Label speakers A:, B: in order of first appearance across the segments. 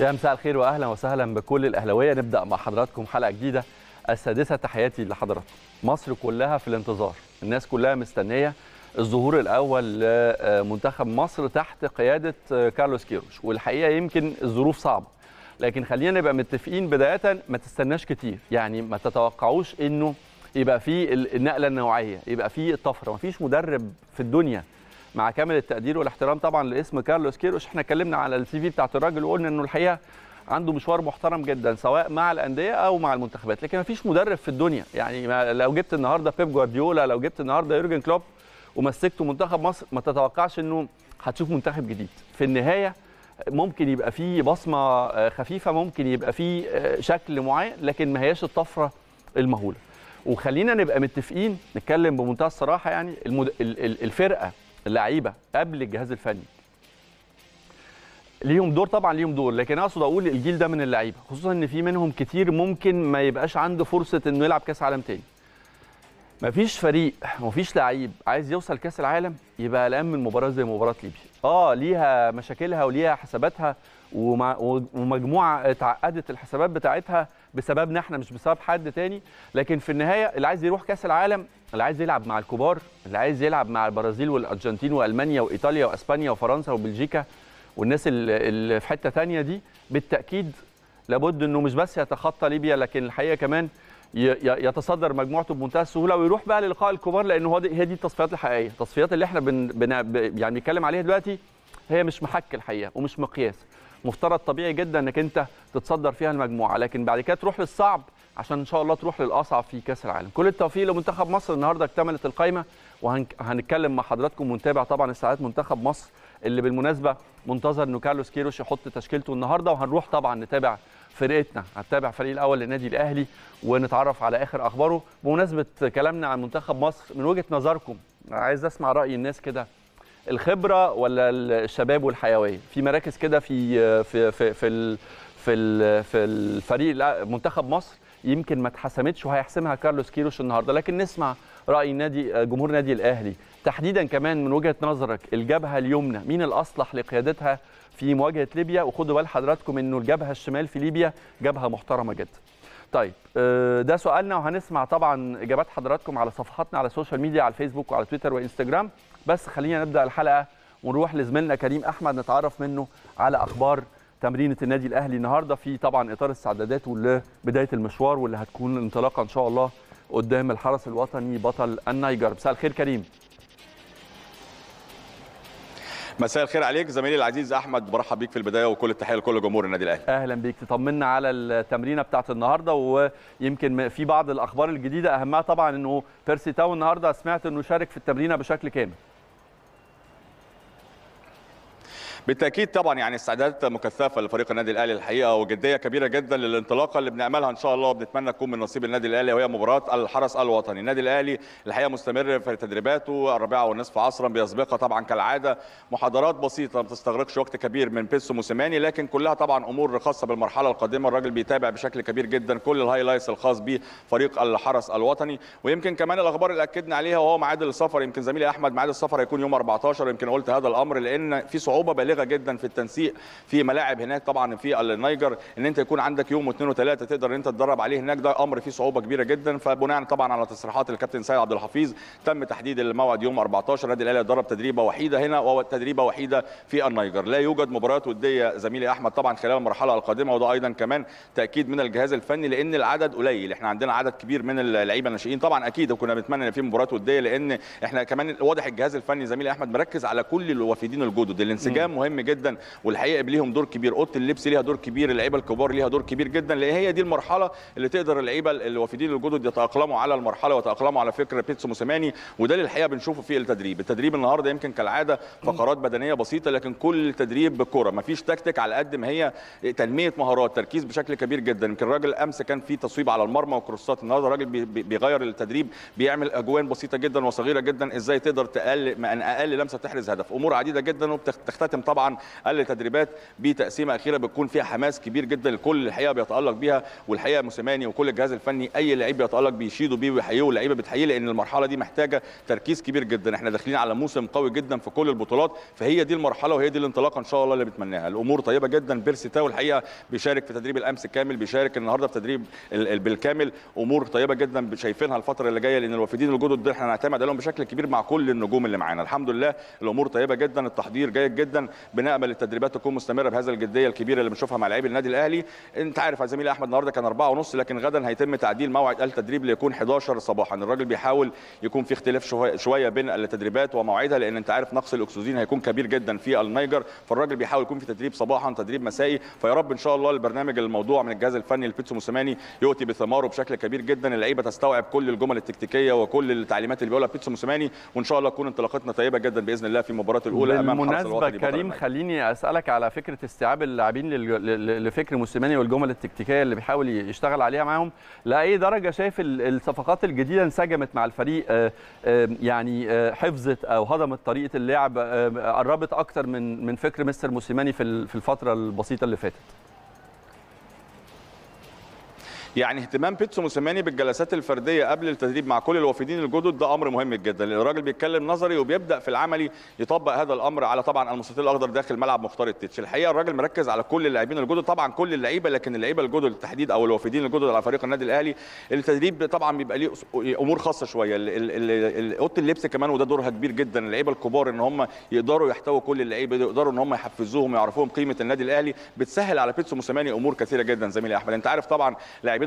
A: يا مساء الخير واهلا وسهلا بكل الأهلاوية. نبدأ مع حضراتكم حلقة جديدة السادسة تحياتي لحضراتكم. مصر كلها في الانتظار. الناس كلها مستنية الظهور الأول لمنتخب مصر تحت قيادة كارلوس كيروش والحقيقة يمكن الظروف صعبة. لكن خلينا نبقى متفقين بداية ما تستناش كتير. يعني ما تتوقعوش إنه يبقى في النقلة النوعية يبقى في الطفرة. ما فيش مدرب في الدنيا مع كامل التقدير والاحترام طبعا لاسم كارلوس كيروش. إحنا اتكلمنا على السي في بتاعت الراجل وقلنا إنه الحقيقة عنده مشوار محترم جدا سواء مع الأندية أو مع المنتخبات. لكن ما فيش مدرب في الدنيا. يعني لو جبت النهارده بيب جوارديولا لو جبت النهارده يورجن كلوب ومسكته منتخب مصر ما تتوقعش إنه هتشوف منتخب جديد. في النهاية ممكن يبقى فيه بصمة خفيفة ممكن يبقى فيه شكل معين لكن ما هياش الطفرة المهولة. وخلينا نبقى متفقين نتكلم بمنتهى الصراحة يعني المد... الفرقة اللعيبه قبل الجهاز الفني. ليهم دور طبعا ليهم دور لكن أقصد أقول الجيل ده من اللعيبة خصوصا إن في منهم كتير ممكن ما يبقاش عنده فرصة إنه يلعب كأس عالم تاني. مفيش فريق مفيش لعيب عايز يوصل كأس العالم يبقى قلقان من مباراة زي مباراة ليبيا. آه ليها مشاكلها وليها حساباتها ومجموعة اتعقدت الحسابات بتاعتها بسببنا إحنا مش بسبب حد تاني. لكن في النهاية اللي عايز يروح كأس العالم اللي عايز يلعب مع الكبار اللي عايز يلعب مع البرازيل والأرجنتين وألمانيا وإيطاليا وأسبانيا وفرنسا وبلجيكا والناس اللي في حتة تانية دي بالتأكيد لابد إنه مش بس يتخطى ليبيا لكن الحقيقة كمان يتصدر مجموعته بمنتهى السهولة ويروح بقى للقاء الكبار لأن هو هي دي التصفيات الحقيقية. التصفيات اللي إحنا بن بن يعني بنتكلم عليها دلوقتي هي مش محك الحقيقة ومش مقياس. مفترض طبيعي جدا إنك أنت تتصدر فيها المجموعة لكن بعد كده تروح للصعب عشان إن شاء الله تروح للأصعب في كأس العالم. كل التوفيق لمنتخب مصر. النهارده اكتملت القائمه وهنتكلم مع حضراتكم ونتابع طبعا استعدادات منتخب مصر اللي بالمناسبة منتظر إنه كارلوس كيروش يحط تشكيلته النهارده. وهنروح طبعا نتابع فرقتنا هنتابع فريق الأول للنادي الأهلي ونتعرف على آخر أخباره. بمناسبة كلامنا عن منتخب مصر من وجهة نظركم عايز أسمع رأي الناس كده. الخبرة ولا الشباب والحيوية؟ في مراكز كده في في في في في, في الفريق منتخب مصر يمكن ما اتحسمتش وهيحسمها كارلوس كيروش النهارده. لكن نسمع رأي نادي جمهور النادي الأهلي. تحديدا كمان من وجهة نظرك الجبهة اليمنى مين الأصلح لقيادتها في مواجهة ليبيا؟ وخدوا بال حضراتكم إنه الجبهة الشمال في ليبيا جبهة محترمة جدا. طيب ده سؤالنا وهنسمع طبعا إجابات حضراتكم على صفحاتنا على ال social media على الفيسبوك وعلى تويتر وإنستجرام. بس خلينا نبدأ الحلقة ونروح لزميلنا كريم أحمد نتعرف منه على أخبار تمرينة النادي الأهلي النهارده في طبعا إطار استعدادات لبداية المشوار واللي هتكون انطلاقه إن شاء الله قدام الحرس الوطني بطل النيجر. مساء الخير كريم.
B: مساء الخير عليك زميلي العزيز أحمد برحب بيك في البداية وكل التحية لكل جمهور النادي الأهلي.
A: أهلا بيك. تطمنا على التمرينة بتاعت النهارده ويمكن في بعض الأخبار الجديدة. أهمها طبعا إنه بيرسي تاو النهارده سمعت إنه شارك في التمرينة بشكل كامل.
B: بالتأكيد طبعا يعني استعدادات مكثفة لفريق النادي الأهلي الحقيقة وجدية كبيرة جدا للانطلاقة اللي بنعملها إن شاء الله وبنتمنى تكون من نصيب النادي الأهلي وهي مباراة الحرس الوطني. النادي الأهلي الحقيقة مستمر في تدريباته الرابعة والنصف عصرا بيسبقها طبعا كالعادة. محاضرات بسيطة ما بتستغرقش وقت كبير من بيسو موسيماني لكن كلها طبعا أمور خاصة بالمرحلة القادمه الراجل بيتابع بشكل كبير جدا كل ال highlights الخاص بفريق الحرس الوطني. ويمكن كمان الأخبار اللي أكدنا عليها وهو ميعاد السفر يمكن زميلي أحمد ميعاد السفر هيكون يوم 14 يمكن قلت هذا الأمر لأن في صعوبة بالغه جدا في التنسيق في ملاعب هناك طبعا في النيجر. إن أنت يكون عندك يوم واثنين وثلاثة تقدر إن أنت تدرب عليه هناك ده أمر فيه صعوبة كبيرة جدا. فبناء طبعا على تصريحات الكابتن سيد عبد الحفيظ تم تحديد الموعد يوم 14 النادي الأهلي يدرب تدريبة وحيدة هنا وتدريبه وحيدة في النيجر. لا يوجد مباريات ودية زميلي أحمد طبعا خلال المرحلة القادمة وده أيضا كمان تأكيد من الجهاز الفني لأن العدد قليل. إحنا عندنا عدد كبير من اللعيبة الناشئين. طبعا أكيد وكنا بنتمنى إن في مباريات ودية لأن إحنا كمان واضح الجهاز الفني زميلي أحمد مركز على كل الوافدين الجدد. الانسجام مهم جدا والحقيقة ليهم دور كبير. أوضة اللبس ليها دور كبير اللعيبة الكبار ليها دور كبير جدا لأن هي دي المرحلة اللي تقدر اللعيبة الوافدين الجدد يتأقلموا على المرحلة ويتأقلموا على فكر بيتسو موسيماني. وده اللي الحقيقة بنشوفه في التدريب. التدريب النهارده يمكن كالعادة فقرات بدنية بسيطة لكن كل التدريب بالكره مفيش تكتيك على قد ما هي تنمية مهارات تركيز بشكل كبير جدا. يمكن الراجل أمس كان في تصويب على المرمى وكروسات. النهارده الراجل بيغير التدريب بيعمل أجوان بسيطة جدا وصغيرة جدا. إزاي تقدر تقلل من أقل لمسة تحرز هدف. أمور عديدة جدا وبتختتم طبعا التدريبات بتقسيمه أخيرة بتكون فيها حماس كبير جدا. الكل الحقيقة بيتألق بيها والحقيقة موسيماني وكل الجهاز الفني أي لعيب بيتألق بيشيدوا بيه ويحيوه اللعيبه بتحييه لأن المرحلة دي محتاجة تركيز كبير جدا. إحنا داخلين على موسم قوي جدا في كل البطولات فهي دي المرحلة وهي دي الانطلاقة إن شاء الله اللي بنتمناها. الأمور طيبة جدا. بيرسي تاو الحقيقة بيشارك في تدريب الأمس كامل بيشارك النهارده في تدريب ال- ال- بالكامل. أمور طيبة جدا شايفينها الفترة اللي جاية لأن الوافدين الجدد دول إحنا هنعتمد عليهم بشكل كبير مع كل النجوم اللي معانا. الحمد لله الأمور طيبة جدا التحضير جيد جدا. بنامل التدريبات تكون مستمرة بهذا الجدية الكبيرة اللي بنشوفها مع لاعبي النادي الأهلي. أنت عارف يا زميلي أحمد النهارده كان 4 ونص لكن غدا هيتم تعديل موعد التدريب ليكون 11 صباحا. الراجل بيحاول يكون في اختلاف شوية بين التدريبات ومواعيدها لأن أنت عارف نقص الأكسجين هيكون كبير جدا في النيجر. فالراجل بيحاول يكون في تدريب صباحا تدريب مسائي. فيا رب إن شاء الله البرنامج الموضوع من الجهاز الفني لبيتسو موسيماني يؤتي بثماره بشكل كبير جدا. اللعيبة تستوعب كل الجمل التكتيكية وكل التعليمات اللي بيقولها بيتسو موسيماني. وإن شاء الله تكون انطلاقتنا طيبة جدا بإذن الله في المباراة الأولى أمام حرس الوطني
A: كريم
B: المجد.
A: خليني أسألك على فكرة استيعاب اللاعبين لل- لل- لفكر موسيماني والجمل التكتيكية اللي بيحاول يشتغل عليها معاهم. لأي درجة شايف ال- الصفقات الجديدة انسجمت مع الفريق؟ آه، آه، يعني آه، حفظت أو هضمت طريقة اللعب؟ قربت أكتر من من فكر مستر موسيماني في الفترة البسيطة اللي فاتت؟
B: يعني اهتمام بيتسو موسيماني بالجلسات الفردية قبل التدريب مع كل الوافدين الجدد ده أمر مهم جدا. الراجل بيتكلم نظري وبيبدأ في العملي يطبق هذا الأمر على طبعا المستطيل الأخضر داخل ملعب مختار التتش الحقيقة الراجل مركز على كل اللاعبين الجدد طبعا كل اللعيبة لكن اللعيبة الجدد بالتحديد أو الوافدين الجدد على فريق النادي الأهلي التدريب طبعا بيبقى ليه أمور خاصة شوية. أوضة اللبس كمان وده دورها كبير جدا. اللعيبة الكبار إن هم يقدروا يحتووا كل اللعيبة يقدروا إن هم يحفزوهم ويعرفوهم قيمة النادي الأهلي. بتسهل على بيتسو موسيماني أمور كثيرة جدا زميلي أحمد. أنت عارف طبعا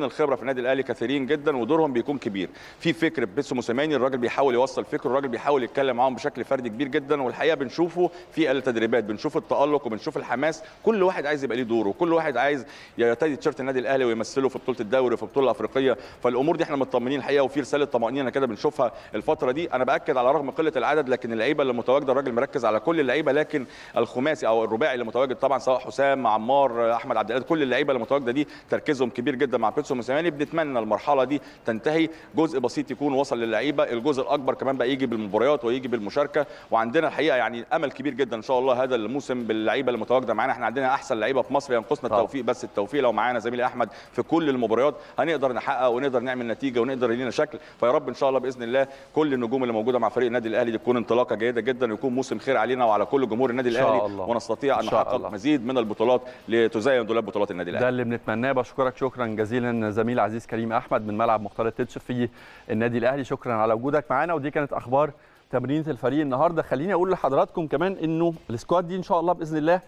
B: الخبرة في النادي الأهلي كثيرين جدا ودورهم بيكون كبير. في فكر بيتسو موسيماني الراجل بيحاول يوصل فكره الراجل بيحاول يتكلم معاهم بشكل فردي كبير جدا والحقيقة بنشوفه في التدريبات بنشوف التألق وبنشوف الحماس. كل واحد عايز يبقى ليه دوره وكل واحد عايز يرتدي تيشيرت النادي الأهلي ويمثله في بطولة الدوري وفي البطوله الافريقيه فالأمور دي إحنا مطمنين الحقيقة وفي رسالة طمأنينة كده بنشوفها الفترة دي. أنا بأكد على رغم قلة العدد لكن اللعيبة اللي متواجدة الراجل مركز على كل اللعيبة لكن الخماسي أو الرباعي اللي متواجد طبعا سواء حسام عمار أحمد عبد كل اللعيبة اللي متواجدة دي تركيزهم كبير جدا مع بيتسو موسيماني بنتمنى المرحلة دي تنتهي. جزء بسيط يكون وصل للعيبة الجزء الأكبر كمان بقى يجي بالمباريات ويجي بالمشاركة. وعندنا الحقيقة يعني أمل كبير جدا إن شاء الله هذا الموسم باللعيبة اللي متواجده معانا. إحنا عندنا أحسن لعيبة في مصر ينقصنا. التوفيق بس التوفيق لو معانا زميلي أحمد في كل المباريات. هنقدر نحقق ونقدر نعمل نتيجة ونقدر لينا شكل. فيا رب إن شاء الله بإذن الله كل النجوم اللي موجودة مع فريق النادي الأهلي تكون انطلاقة جيدة جدا ويكون موسم خير علينا وعلى كل جمهور النادي الأهلي.
A: الله.
B: ونستطيع
A: أن.
B: نحقق مزيد من البطولات لتزين دولاب بطولات النادي الأهلي.
A: ده اللي بنتمناه. بشكرك. شكرا جزيلا. زميل عزيز كريم أحمد من ملعب مختار التتش في النادي الأهلي. شكرا على وجودك معانا ودي كانت أخبار تمرينة الفريق النهارده. خليني أقول لحضراتكم كمان إنه السكواد دي إن شاء الله بإذن الله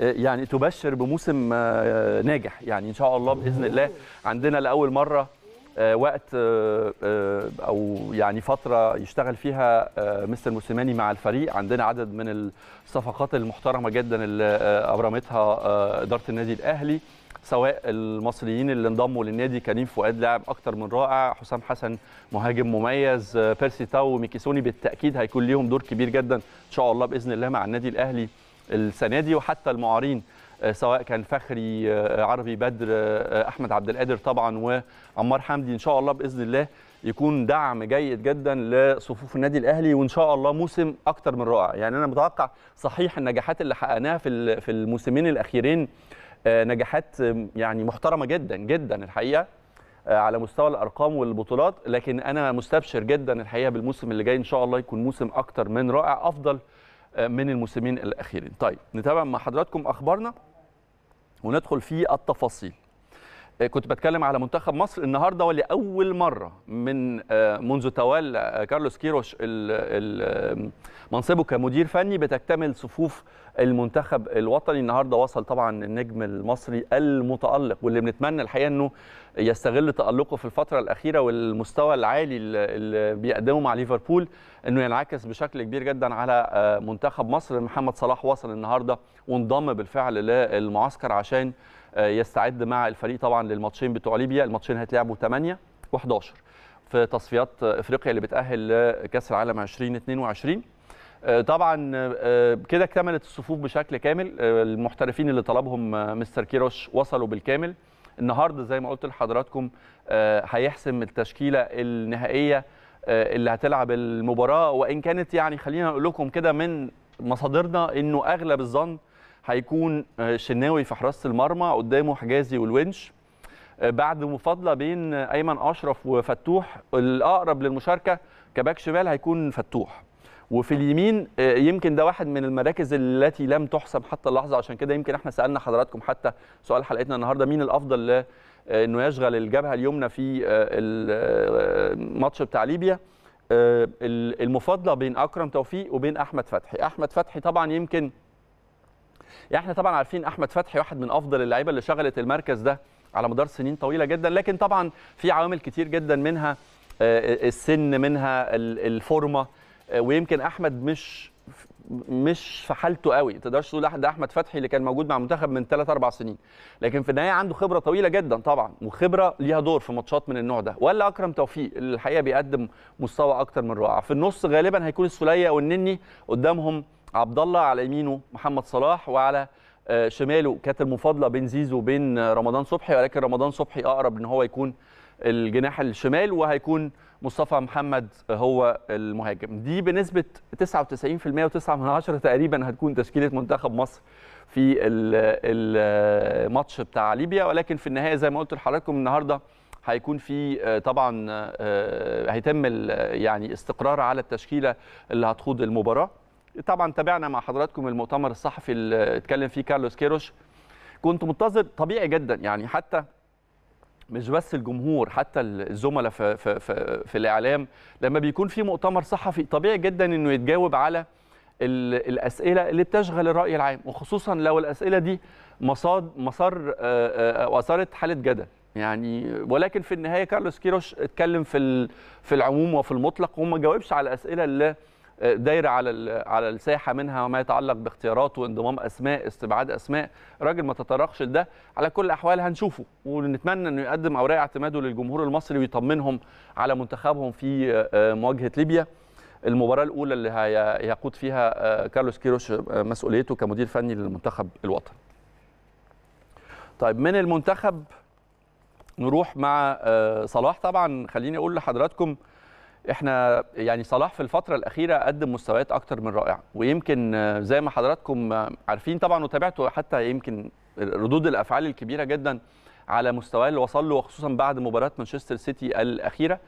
A: آه، يعني تبشر بموسم آه، ناجح. يعني إن شاء الله بإذن الله عندنا لأول مرة آه، وقت أو يعني فترة يشتغل فيها مستر موسيماني مع الفريق. عندنا عدد من الصفقات المحترمة جدا اللي أبرمتها إدارة النادي الأهلي. سواء المصريين اللي انضموا للنادي كريم فؤاد لاعب أكتر من رائع حسام حسن مهاجم مميز بيرسي تاو وميكيسوني بالتأكيد هيكون ليهم دور كبير جدا إن شاء الله بإذن الله مع النادي الأهلي السنة دي وحتى المعارين آه، سواء كان فخري آه، عربي بدر آه، أحمد عبد القادر طبعا وعمار حمدي إن شاء الله بإذن الله يكون دعم جيد جدا لصفوف النادي الأهلي وإن شاء الله موسم أكتر من رائع. يعني أنا متوقع صحيح النجاحات اللي حققناها في في الموسمين الأخيرين نجاحات آم، يعني محترمة جدا جدا الحقيقة آه، على مستوى الأرقام والبطولات. لكن أنا مستبشر جدا الحقيقة بالموسم اللي جاي إن شاء الله يكون موسم أكتر من رائع أفضل آه، من الموسمين الأخيرين. طيب نتابع مع حضراتكم أخبارنا وندخل في التفاصيل. آه، كنت بتكلم على منتخب مصر النهارده ولأول مرة من آه، منذ تولى آه، كارلوس كيروش منصبه كمدير فني بتكتمل صفوف المنتخب الوطني. النهارده وصل طبعا النجم المصري المتألق واللي بنتمنى الحقيقة إنه يستغل تألقه في الفترة الأخيرة والمستوى العالي اللي- بيقدمه مع ليفربول إنه ينعكس بشكل كبير جدا على آه، منتخب مصر. محمد صلاح وصل النهارده وانضم بالفعل للمعسكر عشان آه، يستعد مع الفريق طبعا للماتشين بتوع ليبيا. الماتشين هيتلعبوا 8 و11 في تصفيات آه، إفريقيا اللي بتأهل لكأس العالم 2022 آه، طبعا آه، كده اكتملت الصفوف بشكل كامل. آه، المحترفين اللي طلبهم آه، مستر كيروش وصلوا بالكامل. النهارده زي ما قلت لحضراتكم آه، هيحسم التشكيلة النهائية آه، اللي هتلعب المباراة. وإن كانت يعني خلينا أقول لكم كده من مصادرنا إنه أغلب الظن هيكون آه، شناوي في حراسة المرمى قدامه حجازي والونش. آه، بعد مفاضلة بين آه، أيمن أشرف وفتوح الأقرب للمشاركة كباك شمال هيكون فتوح. وفي اليمين يمكن ده واحد من المراكز التي لم تحسم حتى اللحظة. عشان كده يمكن إحنا سألنا حضراتكم حتى سؤال حلقتنا النهارده مين الأفضل إنه يشغل الجبهة اليمنى في ال- الماتش بتاع ليبيا. ال- المفاضلة بين أكرم توفيق وبين أحمد فتحي. أحمد فتحي طبعا يمكن يعني إحنا طبعا عارفين أحمد فتحي واحد من أفضل اللعيبة اللي شغلت المركز ده على مدار سنين طويلة جدا لكن طبعا في عوامل كتير جدا منها آه، السن منها ال- الفورمة آه، ويمكن أحمد مش مش في حالته قوي. تقدرش تقول ده أحمد فتحي اللي كان موجود مع المنتخب من 3 4 سنين. لكن في النهاية عنده خبرة طويلة جدا طبعا وخبرة ليها دور في ماتشات من النوع ده. ولا أكرم توفيق اللي الحقيقة بيقدم مستوى أكتر من رائع. في النص غالبا هيكون السولية والنني قدامهم عبد الله على يمينه محمد صلاح وعلى آه، شماله كانت المفاضلة بين زيزو وبين آه، رمضان صبحي ولكن رمضان صبحي أقرب إن هو يكون الجناح الشمال وهيكون مصطفى محمد هو المهاجم. دي بنسبة 99% و9 من عشرة تقريبا هتكون تشكيلة منتخب مصر في ال- الماتش بتاع ليبيا. ولكن في النهاية زي ما قلت لحضراتكم النهارده هيكون في آه، طبعا آه، هيتم يعني استقرار على التشكيلة اللي هتخوض المباراة. طبعا تابعنا مع حضراتكم المؤتمر الصحفي اللي اتكلم فيه كارلوس كيروش. كنت منتظر طبيعي جدا يعني حتى مش بس الجمهور حتى الزملاء في, في, في, في الإعلام لما بيكون في مؤتمر صحفي طبيعي جدا إنه يتجاوب على ال- الأسئلة اللي بتشغل الرأي العام وخصوصا لو الأسئلة دي مصاد مسار آه، آه، واثارت حالة جدل. يعني ولكن في النهاية كارلوس كيروش اتكلم في في العموم وفي المطلق وما جاوبش على الأسئلة اللي آه، دايرة على على الساحة منها وما يتعلق باختيارات وانضمام أسماء استبعاد أسماء. راجل ما تطرقش لده. على كل الأحوال هنشوفه ونتمنى إنه يقدم أوراق اعتماده للجمهور المصري ويطمنهم على منتخبهم في آه، مواجهة ليبيا. المباراة الأولى اللي هي- هيقود فيها آه، كارلوس كيروش آه، مسؤوليته كمدير فني للمنتخب الوطني. طيب من المنتخب نروح مع آه، صلاح طبعا. خليني أقول لحضراتكم إحنا يعني صلاح في الفترة الأخيرة قدم مستويات أكتر من رائعة ويمكن زي ما حضراتكم عارفين طبعا وتابعتوا حتى يمكن ردود الأفعال الكبيرة جدا على مستواه اللي وصل له وخصوصا بعد مباراة مانشستر سيتي الأخيرة.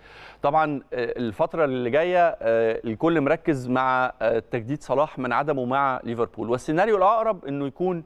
A: طبعا الفترة اللي جاية آه، الكل مركز مع آه، تجديد صلاح من عدمه مع ليفربول. والسيناريو الأقرب إنه يكون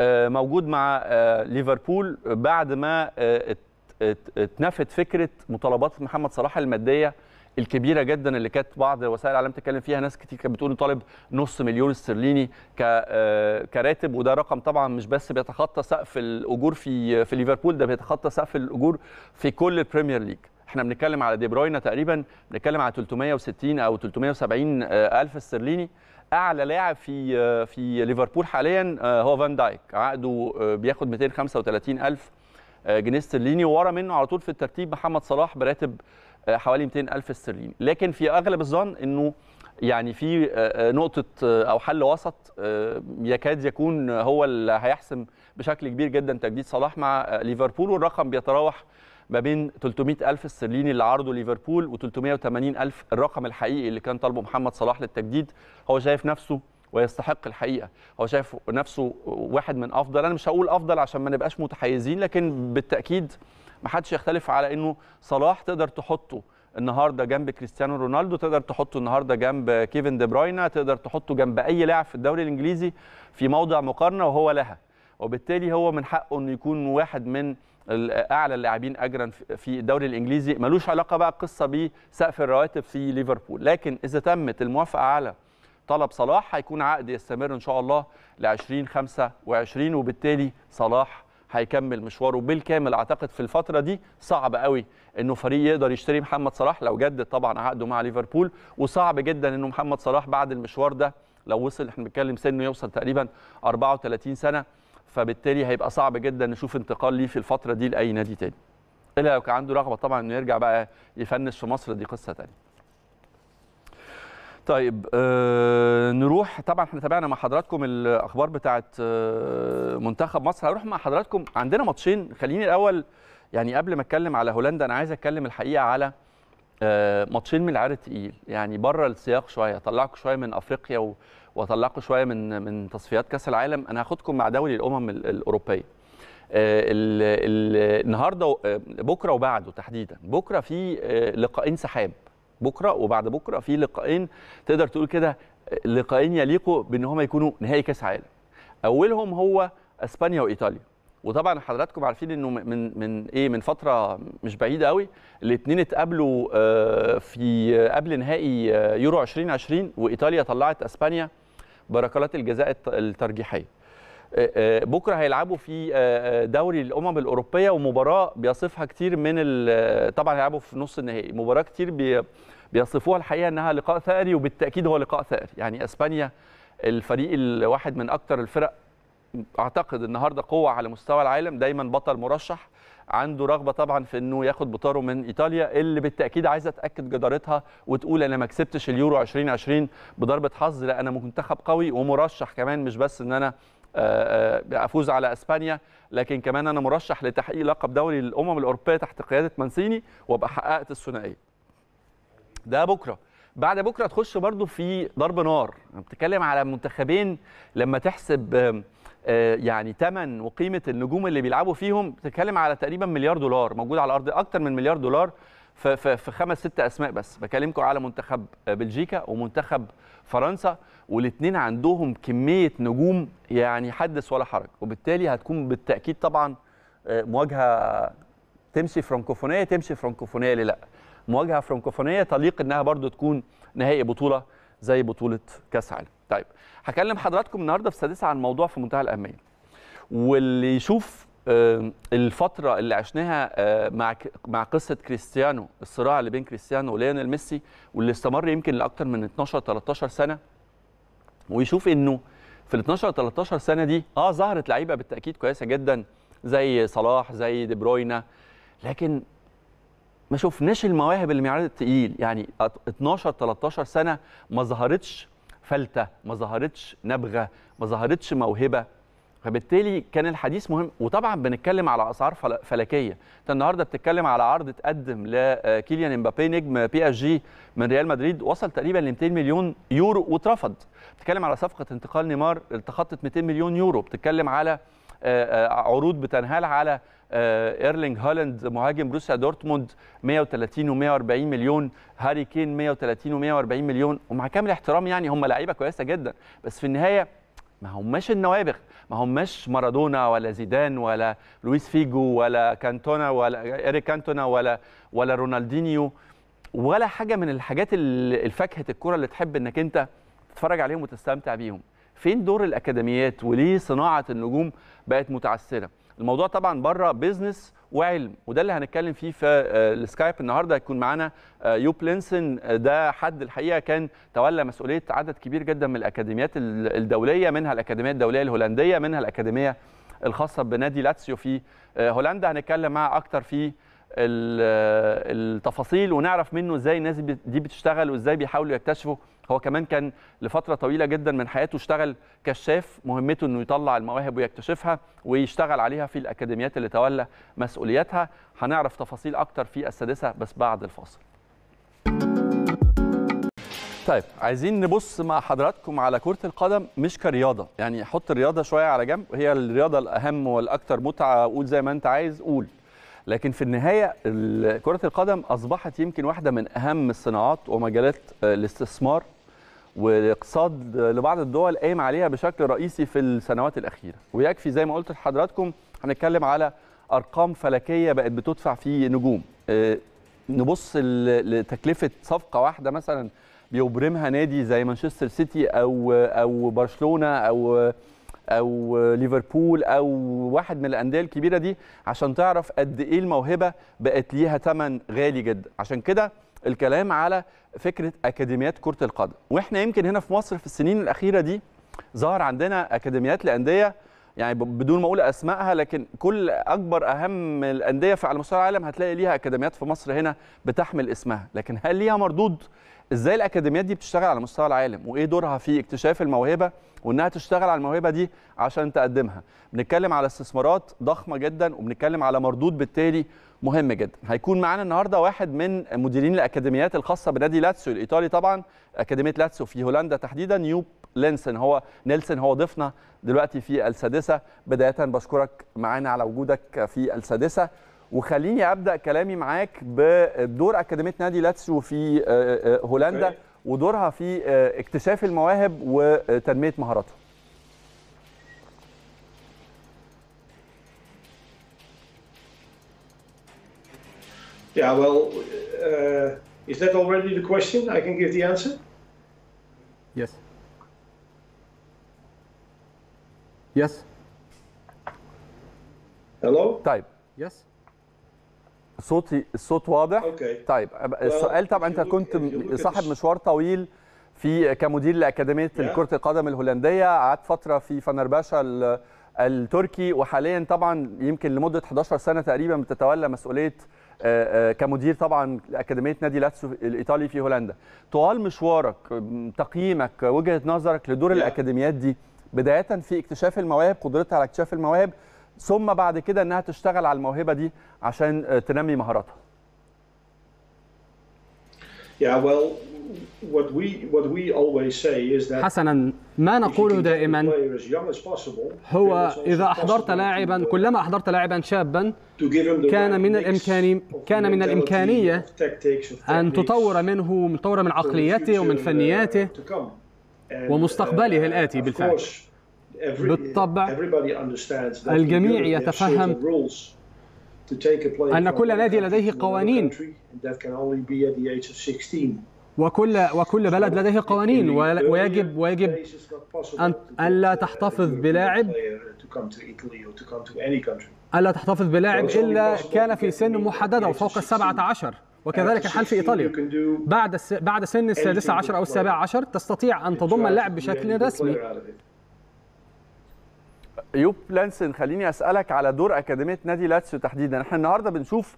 A: آه، موجود مع ليفربول بعد ما ات- ات- اتنفت فكرة مطالبات محمد صلاح المادية الكبيرة جدا اللي كانت بعض وسائل الإعلام تتكلم فيها. ناس كتير كانت بتقول طالب نص مليون استرليني آه، كراتب وده رقم طبعا مش بس بيتخطى سقف الأجور في في ليفربول ده بيتخطى سقف الأجور في كل ال Premier League. إحنا بنتكلم على دي بروينا تقريبا بنتكلم على 360 أو 370 آه، ألف استرليني. أعلى لاعب في آه، في ليفربول حاليا هو فان دايك. عقده بياخد 235 ألف جنيه استرليني وورا منه على طول في الترتيب محمد صلاح براتب حوالي 200 ألف استرليني. لكن في أغلب الظن إنه يعني في آه، آه، نقطة آه، أو حل وسط يكاد يكون هو اللي هيحسم بشكل كبير جدا تجديد صلاح مع ليفربول. والرقم بيتراوح ما بين 300 ألف استرليني اللي عرضه ليفربول و380 ألف الرقم الحقيقي اللي كان طالبه محمد صلاح للتجديد. هو شايف نفسه ويستحق الحقيقة. هو شايف نفسه واحد من أفضل أنا مش هقول أفضل عشان ما نبقاش متحيزين لكن بالتأكيد ما حدش يختلف على إنه صلاح تقدر تحطه النهارده جنب كريستيانو رونالدو تقدر تحطه النهارده جنب كيفن دي بروينا تقدر تحطه جنب أي لاعب في الدوري الإنجليزي في موضع مقارنة وهو لها. وبالتالي هو من حقه إنه يكون واحد من أعلى اللاعبين اجرا في- في الدوري الإنجليزي. ملوش علاقة بقى القصة بسقف الرواتب في ليفربول. لكن إذا تمت الموافقة على طلب صلاح هيكون عقد يستمر إن شاء الله ل 2025 وبالتالي صلاح هيكمل مشواره بالكامل. أعتقد في الفترة دي صعب قوي إنه فريق يقدر يشتري محمد صلاح. لو جدد طبعا عقده مع ليفربول وصعب جدا إنه محمد صلاح بعد المشوار ده لو وصل إحنا بنتكلم سنه يوصل تقريبا 34 سنة فبالتالي هيبقى صعب جدا نشوف انتقال ليه في الفترة دي لأي نادي تاني. إلا لو كان عنده رغبة طبعا إنه يرجع بقى يفنش في مصر دي قصة تانية. طيب آه نروح. طبعا إحنا تابعنا مع حضراتكم الأخبار بتاعه آه منتخب مصر. هروح مع حضراتكم. عندنا ماتشين. خليني الأول يعني قبل ما أتكلم على هولندا أنا عايز أتكلم الحقيقة على آه ماتشين من العيار التقيل. يعني بره السياق شوية. طلعكم شوية من أفريقيا واطلعكم شوية من من تصفيات كأس العالم. أنا هاخدكم مع دوري الأمم ال- الأوروبية. آه، ال- ال- النهارده آه، بكرة وبعده تحديدا. بكرة في آه، لقاءين سحاب. بكرة وبعد بكرة في لقاءين تقدر تقول كده لقاءين يليقوا بإن هم يكونوا نهائي كأس عالم. أولهم هو إسبانيا وإيطاليا. وطبعا حضراتكم عارفين إنه من من إيه من فترة مش بعيدة قوي الاثنين اتقابلوا آه، في قبل نهائي آه، يورو 2020 وإيطاليا طلعت إسبانيا بركلات الجزاء الت- الترجيحية. بكرة هيلعبوا في آه، آه، دوري الأمم الأوروبية ومباراة بيصفها كتير من طبعا هيلعبوا في نص النهائي. مباراة كتير بي بيصفوها الحقيقة إنها لقاء ثأري وبالتأكيد هو لقاء ثأري. يعني إسبانيا الفريق الواحد من أكتر الفرق أعتقد النهارده قوة على مستوى العالم دايما بطل مرشح عنده رغبة طبعا في إنه ياخد بطاره من إيطاليا اللي بالتأكيد عايزه تاكد جدارتها وتقول أنا ما كسبتش اليورو 2020 بضربة حظ لا أنا منتخب قوي ومرشح كمان مش بس إن أنا آه، آه، أفوز على إسبانيا. لكن كمان أنا مرشح لتحقيق لقب دوري الأمم الأوروبية تحت قيادة مانسيني وأبقى حققت الثنائية. ده بكرة. بعد بكرة تخش برضو في ضرب نار. بتتكلم على منتخبين لما تحسب آه، يعني ثمن وقيمة النجوم اللي بيلعبوا فيهم بتتكلم على تقريبا مليار دولار موجود على الأرض أكتر من مليار دولار. في, في, في خمس ست أسماء بس. بكلمكم على منتخب بلجيكا ومنتخب فرنسا والاثنين عندهم كمية نجوم يعني حدث ولا حرج. وبالتالي هتكون بالتأكيد طبعا آه، مواجهة تمشي فرانكوفونية تمشي فرانكوفونية ليه لأ. مواجهة فرانكوفونية تليق إنها برضو تكون نهائي بطولة زي بطولة كأس عالم. طيب هكلم حضراتكم النهارده في السادسة عن موضوع في منتهى الأهمية. واللي يشوف الفترة اللي عشناها آه، مع مع قصة كريستيانو الصراع اللي بين كريستيانو وليونيل ميسي واللي استمر يمكن لاكثر من 12 13 سنة. ويشوف إنه في ال 12 13 سنة دي آه ظهرت لعيبة بالتأكيد كويسة جدا زي صلاح زي دي بروينا. لكن ما شفناش المواهب اللي العيار التقيل يعني 12 13 سنة ما ظهرتش فلتة ما ظهرتش نبغة ما ظهرتش موهبة. فبالتالي كان الحديث مهم. وطبعا بنتكلم على اسعار فل- فلكية. أنت النهارده بتتكلم على عرض اتقدم لكيليان امبابي نجم PSG من ريال مدريد وصل تقريبا ل 200 مليون يورو واترفض. بتتكلم على صفقة انتقال نيمار تخطت 200 مليون يورو. بتتكلم على آه، آه، عروض بتنهال على آه، إيرلينج هالاند مهاجم بروسيا دورتموند 130 و140 مليون هاري كين 130 و140 مليون. ومع كامل احترامي يعني هم لعيبة كويسة جدا. بس في النهاية ما هماش النوابغ. ما هماش مارادونا ولا زيدان ولا لويس فيجو ولا كانتونا ولا إيريك كانتونا ولا ولا رونالدينيو ولا حاجة من الحاجات ال- الفاكهة الكره اللي تحب إنك أنت تتفرج عليهم وتستمتع بيهم. فين دور الأكاديميات وليه صناعة النجوم بقت متعثره الموضوع طبعا بره business وعلم وده اللي هنتكلم فيه في آه، السكايب النهارده. هيكون معانا آه، يوب لينسن آه، ده حد الحقيقة كان تولى مسؤولية عدد كبير جدا من الأكاديميات ال- الدولية منها الأكاديمية الدولية الهولندية منها الأكاديمية الخاصة بنادي لاتسيو في هولندا. هنتكلم معاه أكتر في ال- التفاصيل ونعرف منه إزاي الناس دي بتشتغل وإزاي بيحاولوا يكتشفوا هو كمان كان لفترة طويلة جدا من حياته اشتغل كشاف مهمته إنه يطلع المواهب ويكتشفها ويشتغل عليها في الأكاديميات اللي تولى مسؤولياتها هنعرف تفاصيل أكتر في السادسة بس بعد الفاصل. طيب عايزين نبص مع حضراتكم على كرة القدم مش كرياضة. يعني حط الرياضة شوية على جنب. هي الرياضة الأهم والأكثر متعة قول زي ما أنت عايز قول. لكن في النهاية ال- كرة القدم أصبحت يمكن واحدة من أهم الصناعات ومجالات آه، الاستثمار. والاقتصاد لبعض الدول قايم عليها بشكل رئيسي في السنوات الأخيرة. ويكفي زي ما قلت لحضراتكم هنتكلم على أرقام فلكية بقت بتدفع في نجوم. آه، نبص ل- لتكلفة صفقة واحدة مثلا بيبرمها نادي زي مانشستر سيتي أو أو برشلونة أو أو ليفربول أو واحد من الأندية الكبيرة دي عشان تعرف قد إيه الموهبة بقت ليها ثمن غالي جدا. عشان كده الكلام على فكرة أكاديميات كرة القدم. وإحنا يمكن هنا في مصر في السنين الأخيرة دي ظهر عندنا أكاديميات لأندية يعني بدون ما أقول أسمائها لكن كل أكبر أهم الأندية في على مستوى العالم هتلاقي ليها أكاديميات في مصر هنا بتحمل اسمها. لكن هل ليها مردود؟ إزاي الأكاديميات دي بتشتغل على مستوى العالم؟ وإيه دورها في اكتشاف الموهبة؟ وإنها تشتغل على الموهبة دي عشان تقدمها. بنتكلم على استثمارات ضخمة جدا وبنتكلم على مردود بالتالي مهم جدا. هيكون معانا النهارده واحد من مديرين الأكاديميات الخاصة بنادي لاتسيو الإيطالي طبعا أكاديمية لاتسيو في هولندا تحديدا يوب لينسن. يوب لينسن هو ضيفنا دلوقتي في السادسة. بداية بشكرك معانا على وجودك في السادسة. وخليني أبدأ كلامي معاك بدور أكاديمية نادي لاتسيو في آه، آه، هولندا.
C: okay.
A: ودورها في آه، اكتشاف المواهب وتنميه مهاراتها
C: Yeah, well, uh, is that already the question? I can give the answer.
D: Yes. Yes.
C: Hello?
A: طيب
D: Yes.
A: صوتي الصوت واضح
C: Okay.
A: طيب السؤال طبعا
C: أنت
A: كنت صاحب مشوار طويل في كمدير
C: لأكاديمية.
A: كره القدم الهولندية قعدت فترة في فنرباشا ال- التركي وحاليا طبعا يمكن لمدة 11 سنة تقريبا بتتولى مسؤولية آه، آه، كمدير طبعا لأكاديمية نادي لاتسيو الإيطالي في هولندا طوال مشوارك تقييمك وجهة نظرك لدور
C: Yeah.
A: الأكاديميات دي بداية في اكتشاف المواهب قدرتها على اكتشاف المواهب ثم بعد كده إنها تشتغل على الموهبة دي عشان آه، تنمي مهاراتها.
D: حسنا ما نقوله دائما هو إذا أحضرت لاعبا كلما أحضرت لاعبا شابا كان من
C: الامكان
D: كان من الإمكانية أن تطور منه تطور من عقليته ومن فنياته ومستقبله الآتي بالفعل. بالطبع الجميع يتفهم أن كل نادي لديه قوانين.
C: country, and that can only be at the age of 16.
D: وكل وكل بلد لديه قوانين ويجب ويجب أن- أن لا تحتفظ بلاعب ألا تحتفظ بلاعب إلا كان في سن محددة وفوق السبعة عشر. وكذلك الحال في إيطاليا. بعد. بعد سن السادسة عشر أو السابعة عشر تستطيع أن تضم اللاعب بشكل رسمي.
A: يوب لانسن خليني أسألك على دور أكاديمية نادي لاتسيو تحديدا. إحنا النهارده بنشوف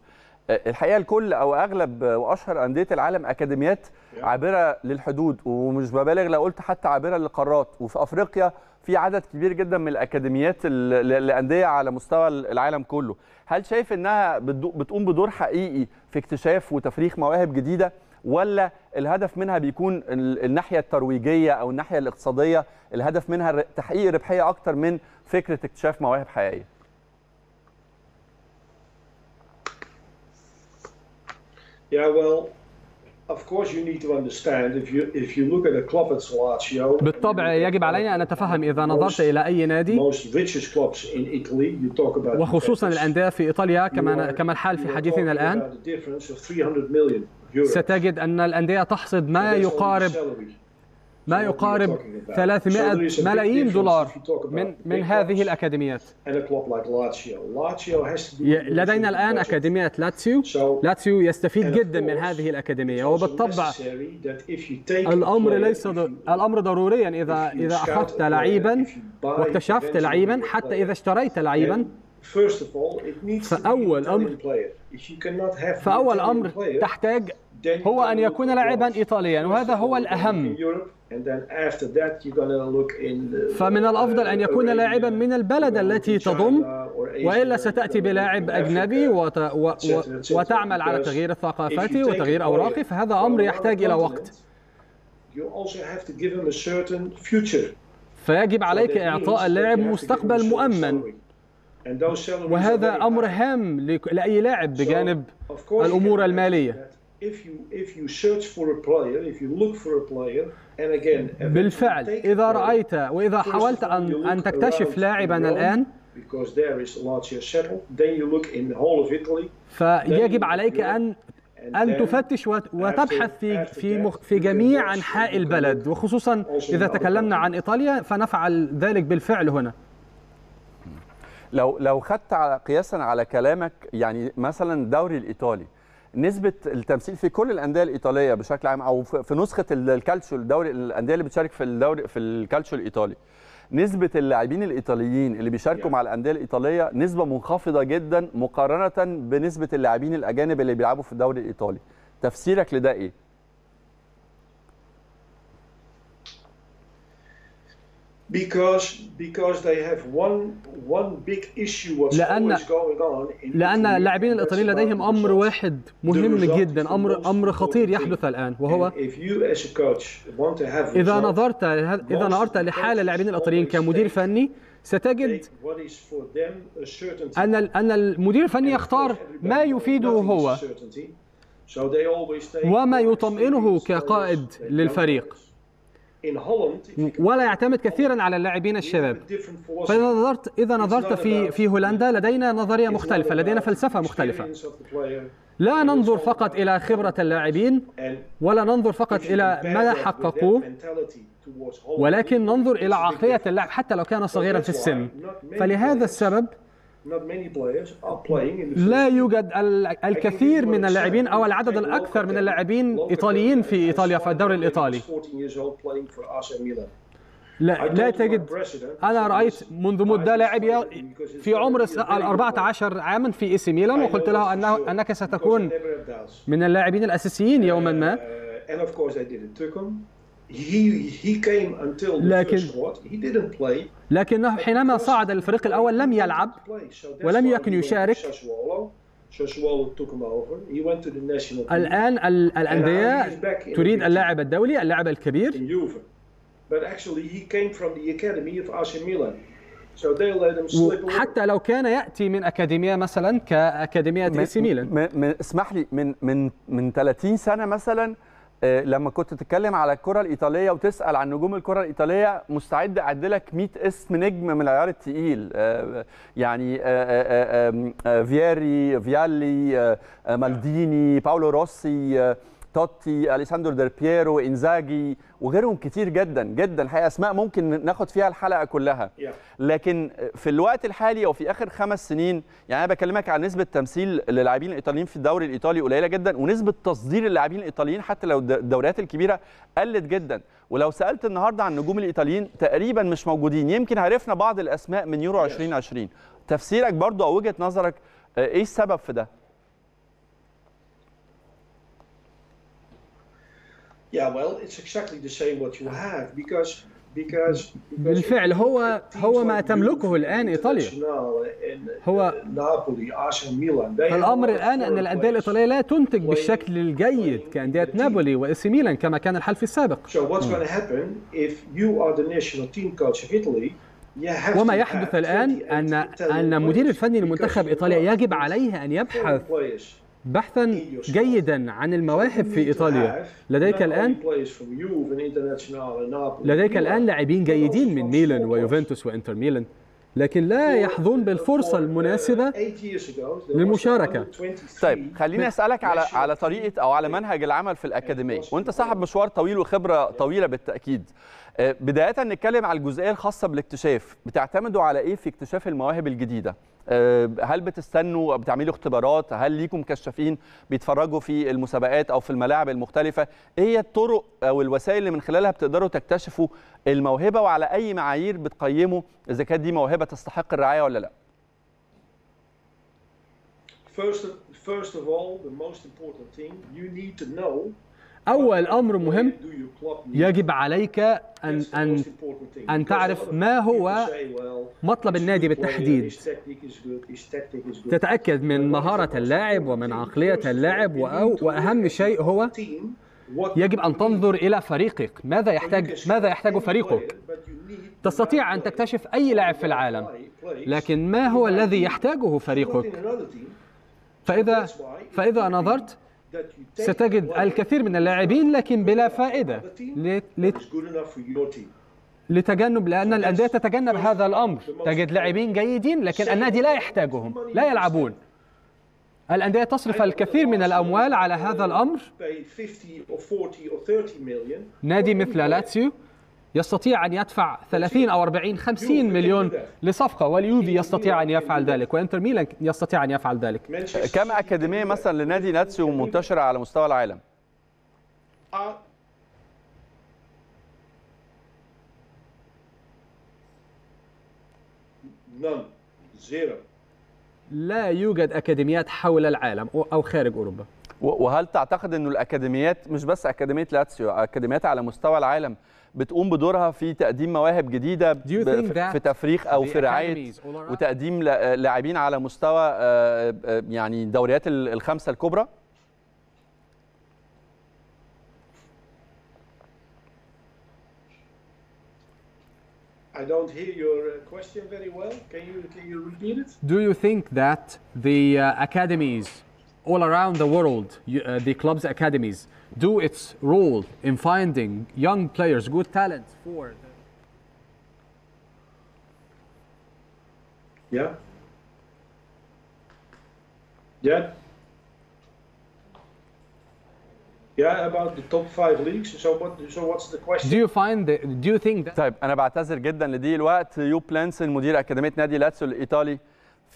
A: آه، الحقيقة الكل أو أغلب وأشهر أندية العالم أكاديميات عابرة للحدود ومش ببالغ لو قلت حتى عابرة للقارات. وفي أفريقيا في عدد كبير جدا من الأكاديميات الانديه على مستوى العالم كله. هل شايف إنها بتقوم بدور حقيقي في اكتشاف وتفريخ مواهب جديدة؟ ولا الهدف منها بيكون ال- الناحية الترويجية أو الناحية الاقتصادية؟ الهدف منها تحقيق ربحية أكتر من فكرة اكتشاف مواهب حقيقية.
C: Yeah, well,
D: بالطبع يجب علينا أن نتفهم إذا نظرت إلى أي نادي. وخصوصا الأندية في إيطاليا كما كما الحال في حديثنا الآن. ستجد أن الأندية تحصد ما يقارب ما يقارب 300 ملايين دولار من من هذه الأكاديميات. لدينا الآن اكاديميه لاتسيو. لاتسيو يستفيد جدا من هذه الأكاديمية. وبالطبع الأمر ليس الأمر ضروريا
C: اذا
D: إذا أخذت لعيبا واكتشفت لعيبا حتى إذا اشتريت لعيبا. فأول أمر فأول أمر تحتاج هو أن يكون لاعبا ايطاليا. وهذا هو الأهم. فمن الأفضل أن يكون لاعبا من البلد التي تضم وإلا ستأتي بلاعب أجنبي وت... و... و... وتعمل على تغيير
C: الثقافات
D: وتغيير
C: أوراقي
D: فهذا أمر يحتاج إلى وقت. فيجب عليك إعطاء اللاعب مستقبل مؤمن. وهذا أمر هام لأي لاعب بجانب الأمور المالية. بالفعل. إذا رأيت وإذا حاولت أن أن تكتشف لاعبا الآن فيجب عليك أن أن تفتش وتبحث في في في جميع أنحاء البلد وخصوصا إذا تكلمنا عن إيطاليا فنفعل ذلك بالفعل هنا.
A: لو لو خدت قياسا على كلامك يعني مثلا الدوري الإيطالي نسبة التمثيل في كل الأندية الإيطالية بشكل عام أو في نسخة ال- الكالتشيو الدوري الأندية اللي بتشارك في الدوري في الكالتشيو الإيطالي. نسبة اللاعبين الإيطاليين اللي بيشاركوا. مع الأندية الإيطالية نسبة منخفضة جدا مقارنة بنسبة اللاعبين الأجانب اللي بيلعبوا في الدوري الإيطالي. تفسيرك لده
C: إيه؟
D: لأن لأن اللاعبين الإيطاليين لديهم أمر واحد مهم جدا أمر أمر خطير يحدث الآن وهو إذا نظرت إذا نظرت لحال اللاعبين الإيطاليين كمدير فني ستجد أن أن المدير الفني يختار ما يفيده هو. وما يطمئنه كقائد للفريق. ولا يعتمد كثيرا على اللاعبين الشباب. فإذا نظرت إذا نظرت في في هولندا لدينا نظرية مختلفة لدينا فلسفة مختلفة لا ننظر فقط إلى خبرة اللاعبين ولا ننظر فقط إلى ماذا حققوه ولكن ننظر إلى عقلية. اللاعب حتى لو كان صغيرا في السن فلهذا السبب لا يوجد ال- الكثير من اللاعبين أو العدد الأكثر من اللاعبين إيطاليين في إيطاليا في الدوري الإيطالي.
C: 14 years old playing for AC Milan.
D: لا, لا تجد. رأيت
C: this-
D: منذ مدة لاعب في عمر ال 14 عاما في إي ميلان
C: I
D: وقلت له
C: because I
D: ستكون. من اللاعبين الأساسيين يوما ما. لكن لكنه حينما صعد الفريق الأول لم يلعب ولم يكن يشارك. الآن الأندية تريد اللاعب الدولي اللاعب الكبير. حتى لو كان يأتي من أكاديمية مثلا كأكاديمية ميلان.
A: اسمح لي من من من 30 سنة مثلا لما كنت تتكلم على الكرة الإيطالية وتسأل عن نجوم الكرة الإيطالية مستعد اعد لك 100 اسم نجم من العيار الثقيل آه، يعني آه، آه، آه، آه، فياري فيالي آه، آه، مالديني باولو روسي آه، توتي اليساندرو ديل بييرو إنزاجي وغيرهم كتير جدا جدا. الحقيقة أسماء ممكن ناخد فيها الحلقة كلها. لكن في الوقت الحالي أو في آخر خمس سنين يعني أنا بكلمك عن نسبة تمثيل للاعبين الإيطاليين في الدوري الإيطالي قليلة جدا ونسبة تصدير اللاعبين الإيطاليين حتى لو الد- الدوريات الكبيرة قلت جدا. ولو سألت النهارده عن نجوم الإيطاليين تقريبا مش موجودين. يمكن عرفنا بعض الأسماء من يورو 2020 تفسيرك برضو أو وجهة نظرك آه، إيه السبب في ده؟
C: Yeah, well, it's exactly the same what you have because because,
D: بالفعل هو هو ما تملكه الآن إيطاليا. هو
C: نابولي ارسنال ميلان
D: الأمر الآن أن الأندية الإيطالية لا تنتج بالشكل الجيد كأندية نابولي واسي ميلان كما كان الحال في السابق.
C: So what's going to happen if you are the national team coach of Italy
D: وما يحدث الآن
C: ان
D: أن مدير الفني لمنتخب
C: ايطاليا
D: يجب عليه أن يبحث. بحثا جيدا عن المواهب في إيطاليا. لديك الآن لديك الآن لاعبين جيدين من ميلان ويوفنتوس وإنتر ميلان لكن لا يحظون بالفرصة المناسبة للمشاركة.
A: طيب خليني أسألك على على طريقة أو على منهج العمل في الأكاديمية. وأنت صاحب مشوار طويل وخبرة طويلة بالتأكيد. بداية نتكلم على الجزئية الخاصة بالاكتشاف. بتعتمدوا على إيه في اكتشاف المواهب الجديدة؟ آه، هل بتستنوا بتعملوا اختبارات؟ هل ليكم كشافين بيتفرجوا في المسابقات أو في الملاعب المختلفة؟ إيه هي الطرق أو الوسائل اللي من خلالها بتقدروا تكتشفوا الموهبة وعلى أي معايير بتقيموا إذا كانت دي موهبة تستحق الرعاية ولا لأ؟
C: First, first of all, the most important thing you need to know
D: أول أمر مهم يجب عليك أن أن أن تعرف ما هو مطلب النادي بالتحديد. تتأكد من مهارة اللاعب ومن عقلية اللاعب وأو وأهم شيء هو يجب أن تنظر إلى فريقك، ماذا يحتاج ماذا يحتاج فريقك؟ تستطيع أن تكتشف أي لاعب في العالم، لكن ما هو الذي يحتاجه فريقك؟ فإذا فإذا نظرت ستجد الكثير من اللاعبين لكن بلا فائدة. لتجنب لأن الأندية تتجنب هذا الأمر تجد لاعبين جيدين لكن النادي لا يحتاجهم لا يلعبون الأندية تصرف الكثير من الأموال على هذا الأمر
C: Pay 50 or 40 or 30 million.
D: نادي مثل لاتسيو يستطيع أن يدفع 30 أو 40 50 مليون لصفقة واليوفي يستطيع أن يفعل ذلك وإنتر ميلان يستطيع أن يفعل ذلك
A: كم
C: that.
A: مثلا لنادي ناتسيو منتشرة على مستوى العالم
C: none. Zero.
D: لا يوجد أكاديميات حول العالم أو- خارج أوروبا
A: وهل تعتقد إنه الاكاديميات مش بس أكاديمية لاتسيو أكاديميات على مستوى العالم بتقوم بدورها في تقديم مواهب جديدة في تفريخ أو في رعايه وتقديم لاعبين على مستوى يعني دوريات الخمسة الكبرى
C: I don't hear your question very well. Can you can you repeat it?
D: Do you think that the uh, academies all around the world, you, uh, the clubs' academies, do its role in finding young players, good talents for? The...
C: Yeah. Yeah. Yeah, about the top five leagues. So what? So what's the question?
D: Do you find that? Do you think that?
A: طيب انا بعتذر جدا لضيق الوقت يوب بلانسن مدير اكاديميه نادي لاتسيو الايطالي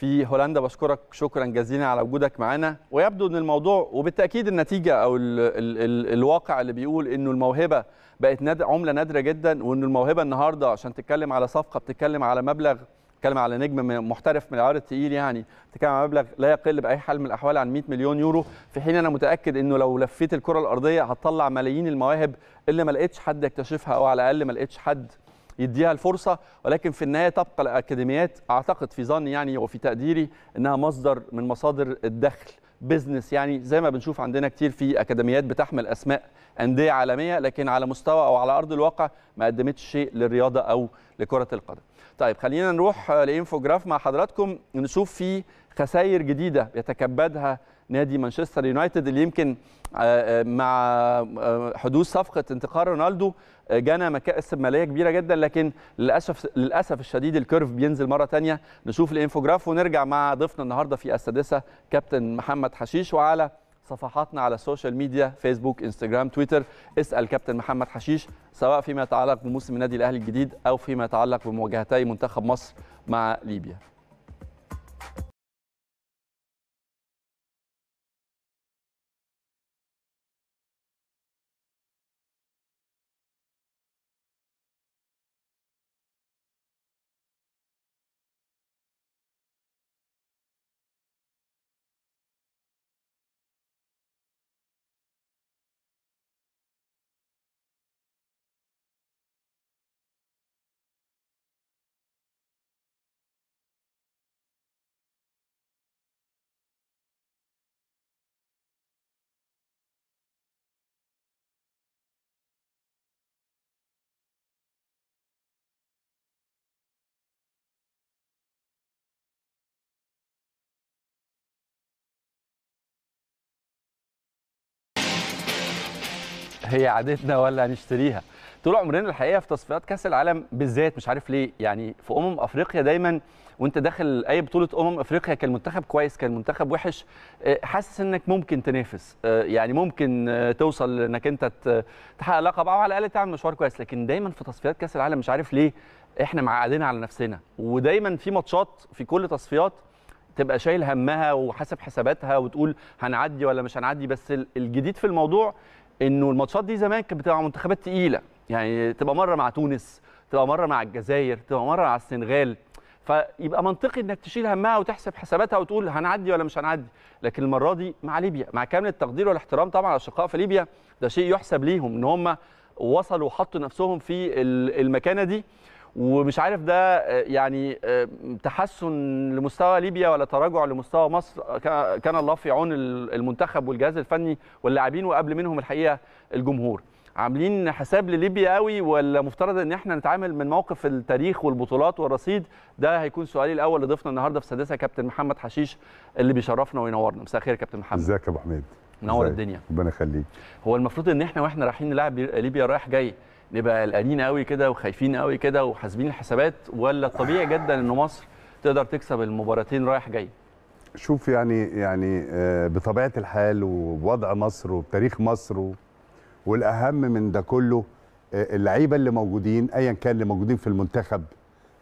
A: في هولندا بشكرك شكرا جزيلا على وجودك معنا. ويبدو إن الموضوع وبالتأكيد النتيجة أو ال ال ال الواقع اللي بيقول إنه الموهبة بقت عملة نادرة جدا وان الموهبة النهارده عشان تتكلم على صفقة بتتكلم على مبلغ بتتكلم على نجم محترف من العيار الثقيل يعني بتتكلم على مبلغ لا يقل بأي حال من الأحوال عن 100 مليون يورو. في حين أنا متأكد إنه لو لفيت الكرة الأرضية هتطلع ملايين المواهب اللي ما لقيتش حد يكتشفها أو على الأقل ما لقيتش حد يديها الفرصة ولكن في النهاية تبقى الأكاديميات أعتقد في ظني يعني وفي تقديري إنها مصدر من مصادر الدخل بزنس يعني زي ما بنشوف عندنا كتير في أكاديميات بتحمل أسماء أندية عالمية لكن على مستوى أو على أرض الواقع ما قدمتش شيء للرياضة أو لكرة القدم. طيب خلينا نروح لإنفوجراف مع حضراتكم نشوف في خسائر جديدة يتكبدها نادي مانشستر يونايتد اللي يمكن مع حدوث صفقة انتقال رونالدو جانا مكاسب مالية كبيرة جدا لكن للأسف للأسف الشديد ال curve بينزل مرة ثانية نشوف ال infograph ونرجع مع ضيفنا النهارده في السادسة كابتن محمد حشيش وعلى صفحاتنا على ال social media فيسبوك انستجرام تويتر اسأل كابتن محمد حشيش سواء فيما يتعلق بموسم النادي الأهلي الجديد أو فيما يتعلق بمواجهتي منتخب مصر مع ليبيا. هي عادتنا ولا هنشتريها. طول عمرنا الحقيقة في تصفيات كأس العالم بالذات مش عارف ليه يعني في أمم أفريقيا دايما وأنت داخل أي بطولة أمم أفريقيا كان المنتخب كويس كان المنتخب وحش حاسس إنك ممكن تنافس يعني ممكن توصل إنك أنت تحقق لقب أو على الأقل تعمل مشوار كويس. لكن دايما في تصفيات كأس العالم مش عارف ليه إحنا معقدين على نفسنا. ودايما في ماتشات في كل تصفيات تبقى شايل همها وحاسب حساباتها وتقول هنعدي ولا مش هنعدي بس الجديد في الموضوع إنه الماتشات دي زمان كانت بتبقى منتخبات تقيلة. يعني تبقى مرة مع تونس تبقى مرة مع الجزائر تبقى مرة مع السنغال. فيبقى منطقي إنك تشيل همها وتحسب حساباتها وتقول هنعدي ولا مش هنعدي. لكن المرة دي مع ليبيا مع كامل التقدير والاحترام طبعا الاشقاء في ليبيا ده شيء يحسب ليهم إن هم وصلوا وحطوا نفسهم في المكانة دي. ومش عارف ده يعني تحسن لمستوى ليبيا ولا تراجع لمستوى مصر؟ كان الله في عون المنتخب والجهاز الفني واللاعبين وقبل منهم الحقيقة الجمهور. عاملين حساب لليبيا قوي ولا مفترض إن إحنا نتعامل من موقف التاريخ والبطولات والرصيد؟ ده هيكون سؤالي الأول لضيفنا النهارده في سادسة كابتن محمد حشيش اللي بيشرفنا وينورنا. مساء الخير كابتن محمد.
E: إزيك يا أبو حميد؟
A: منور الدنيا.
E: ربنا يخليك.
A: هو المفروض إن إحنا وإحنا رايحين نلعب ليبيا رايح جاي نبقى قلقانين قوي كده وخايفين قوي كده وحاسبين الحسابات ولا الطبيعي جدا إن مصر تقدر تكسب المباراتين رايح جاي؟
E: شوف يعني يعني بطبيعة الحال ووضع مصر وبتاريخ مصر والأهم من ده كله اللعيبة اللي موجودين ايا كان اللي موجودين في المنتخب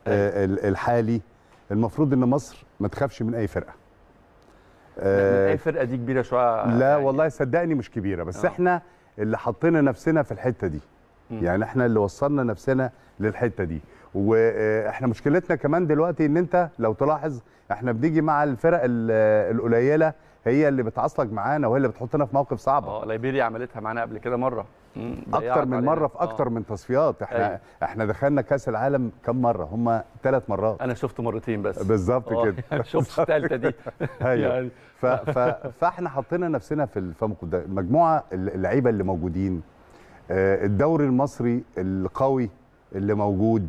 E: الحالي المفروض إن مصر ما تخافش من أي فرقة.
A: أي فرقة دي كبيرة شوية
E: لا يعني. والله صدقني مش كبيرة بس أوه. إحنا اللي حطينا نفسنا في الحتة دي. يعني إحنا اللي وصلنا نفسنا للحتة دي. وإحنا مشكلتنا كمان دلوقتي ان انت لو تلاحظ إحنا بنيجي مع الفرق ال- القليلة هي اللي بتعصلك معانا وهي اللي بتحطنا في موقف صعب.
A: آه ليبيريا عملتها معانا قبل كده
E: مرة.
A: أكتر
E: من. مرة في
A: آه.
E: أكتر من تصفيات. إحنا
A: أيوة.
E: إحنا دخلنا كأس العالم كم مرة؟ هم ثلاث مرات.
A: أنا شفته مرتين بس.
E: بالظبط
A: آه،
E: كده.
A: يعني شفت الثالثه دي.
E: أيوه.
A: يعني.
E: ف... ف... فاحنا حطينا نفسنا في المجموعه اللعيبة اللي موجودين. الدوري المصري القوي اللي موجود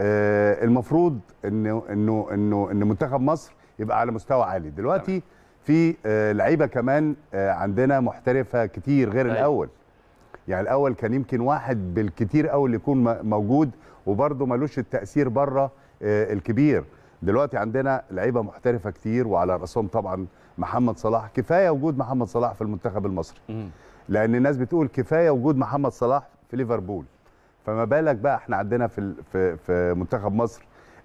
E: آه، المفروض انه انه انه إن منتخب مصر يبقى على مستوى عالي. دلوقتي في آه، لعيبة كمان آه، عندنا محترفة كتير غير
A: أيوة.
E: الأول. يعني الأول كان يمكن واحد بالكتير قوي اللي يكون موجود وبرضه ملوش التأثير بره آه، الكبير. دلوقتي عندنا لعيبة محترفة كتير وعلى رأسهم طبعا محمد صلاح. كفاية وجود محمد صلاح في المنتخب المصري. لأن الناس بتقول كفايه وجود محمد صلاح في ليفربول. فما بالك بقى إحنا عندنا في في في منتخب مصر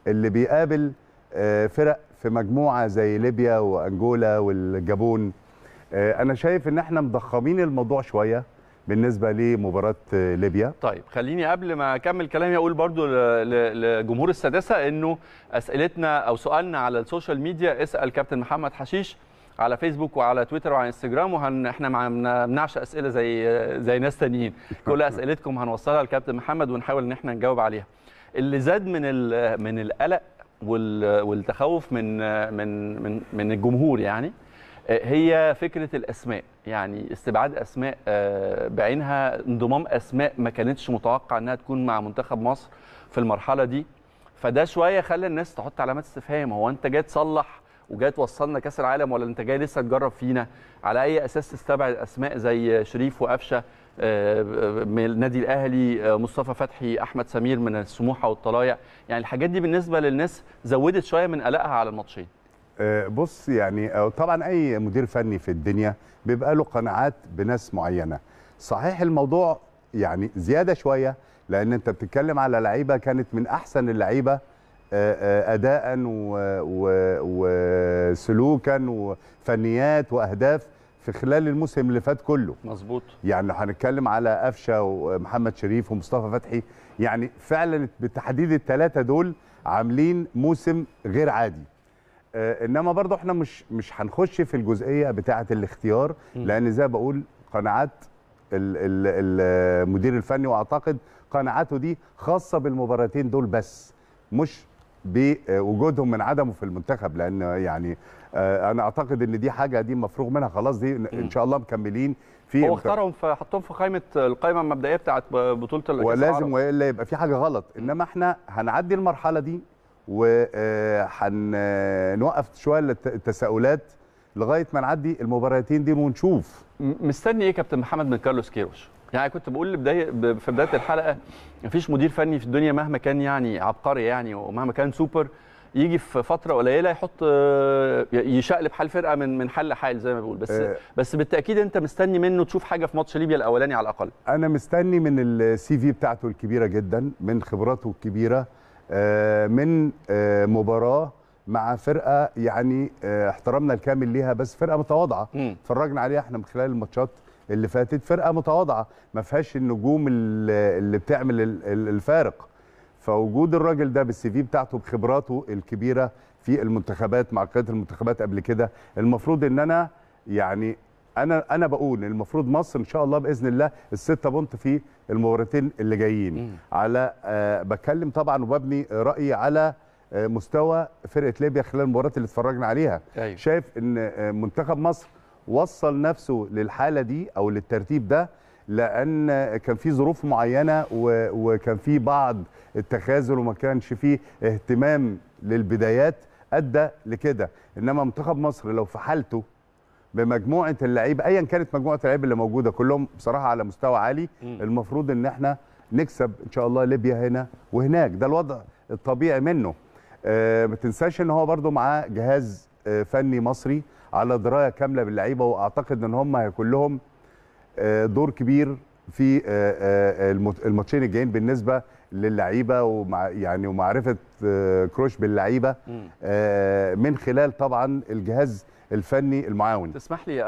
E: اللي بيقابل آه، فرق في مجموعة زي ليبيا وأنجولا والجابون. آه، أنا شايف إن إحنا مضخمين الموضوع شوية بالنسبة لمباراة آه، ليبيا.
A: طيب خليني قبل ما أكمل كلامي أقول برضو لجمهور السادسة إنه أسئلتنا أو سؤالنا على ال social media اسأل كابتن محمد حشيش. على فيسبوك وعلى تويتر وعلى انستجرام وهن إحنا ما بنمنعش أسئلة زي زي ناس تانيين. كل أسئلتكم هنوصلها لكابتن محمد ونحاول إن إحنا نجاوب عليها. اللي زاد من ال- من القلق وال- والتخوف من من من من الجمهور يعني هي فكرة الأسماء. يعني استبعاد أسماء آه، بعينها انضمام أسماء ما كانتش متوقع إنها تكون مع منتخب مصر في المرحلة دي. فده شوية خلى الناس تحط علامات استفهام. هو أنت جاي تصلح وجاي توصلنا كأس العالم ولا أنت جاي لسه تجرب فينا؟ على أي أساس تستبعد اسماء زي شريف وقفشة آه، من النادي الأهلي آه، مصطفى فتحي أحمد سمير من السموحة والطلايع؟ يعني الحاجات دي بالنسبة للناس زودت شوية من قلقها على الماتشين.
E: آه، بص يعني طبعا أي مدير فني في الدنيا بيبقى له قناعات بناس معينة. صحيح الموضوع يعني زيادة شوية لأن أنت بتتكلم على لعيبة كانت من أحسن اللعيبة اداء وسلوكا وفنيات وأهداف في خلال الموسم اللي فات كله.
A: مظبوط.
E: يعني لو هنتكلم على قفشة ومحمد شريف ومصطفى فتحي. يعني فعلا بالتحديد الثلاثه دول عاملين موسم غير عادي. آه إنما برضه إحنا مش مش هنخش في الجزئية بتاعة الاختيار لأن زي بقول قناعات ال- ال- المدير الفني وأعتقد قناعاته دي خاصة بالمباراتين دول بس مش بوجودهم من عدمه في المنتخب لأن يعني آه، أنا أعتقد إن دي حاجة دي مفروغ منها. خلاص دي إن شاء الله مكملين في
A: هو. اختارهم فحطهم في قائمة القائمة المبدئية بتاعت بطولة الكاس
E: ولازم. وإلا يبقى في حاجة غلط. إنما إحنا هنعدي المرحلة دي وهنوقف شوية الت- التساؤلات لغاية ما نعدي المباراتين دي ونشوف.
A: مستني إيه كابتن محمد من كارلوس كيروش؟ يعني كنت بقول لبداية ب- في بداية الحلقة مفيش مدير فني في الدنيا مهما كان يعني عبقري يعني ومهما كان سوبر يجي في فترة قليلة يحط آه، يشقلب حال فرقة من من حال لحال زي ما بقول بس
E: آه.
A: بس بالتأكيد انت مستني منه تشوف حاجة في ماتش ليبيا الأولاني على الأقل
E: أنا مستني من ال CV بتاعته الكبيرة جدا من خبراته الكبيرة آه، من مباراة مع فرقة يعني احترامنا الكامل ليها بس فرقة
A: متواضعة.
E: اتفرجنا عليها إحنا من خلال الماتشات اللي فاتت فرقة متواضعة ما فيهاش النجوم اللي بتعمل ال- ال- الفارق. فوجود الراجل ده بالسي في بتاعته بخبراته الكبيرة في المنتخبات مع قيادة المنتخبات قبل كده المفروض إن أنا يعني أنا أنا بقول المفروض مصر إن شاء الله بإذن الله الستة بونت في المباراتين اللي جايين. على آه بتكلم طبعا وببني رايي على آه مستوى فرقة ليبيا خلال المباريات اللي اتفرجنا عليها.
A: أيوة.
E: شايف إن آه منتخب مصر وصل نفسه للحالة دي أو للترتيب ده لأن كان في ظروف معينة وكان في بعض التخاذل وما كانش فيه اهتمام للبدايات أدى لكده. إنما منتخب مصر لو في حالته بمجموعة اللعيبة ايا كانت مجموعة اللعيبة اللي موجودة كلهم بصراحة على مستوى عالي المفروض إن إحنا نكسب إن شاء الله ليبيا هنا وهناك. ده الوضع الطبيعي منه. آه ما تنساش إن هو برده معاه جهاز آه فني مصري على دراية كاملة باللعيبة وأعتقد إن هم هيكون لهم آه، دور كبير في آه، آه، الماتشين الجايين بالنسبة للعيبة ومع يعني ومعرفة كروش باللعيبة من خلال طبعا الجهاز الفني المعاون.
A: تسمح لي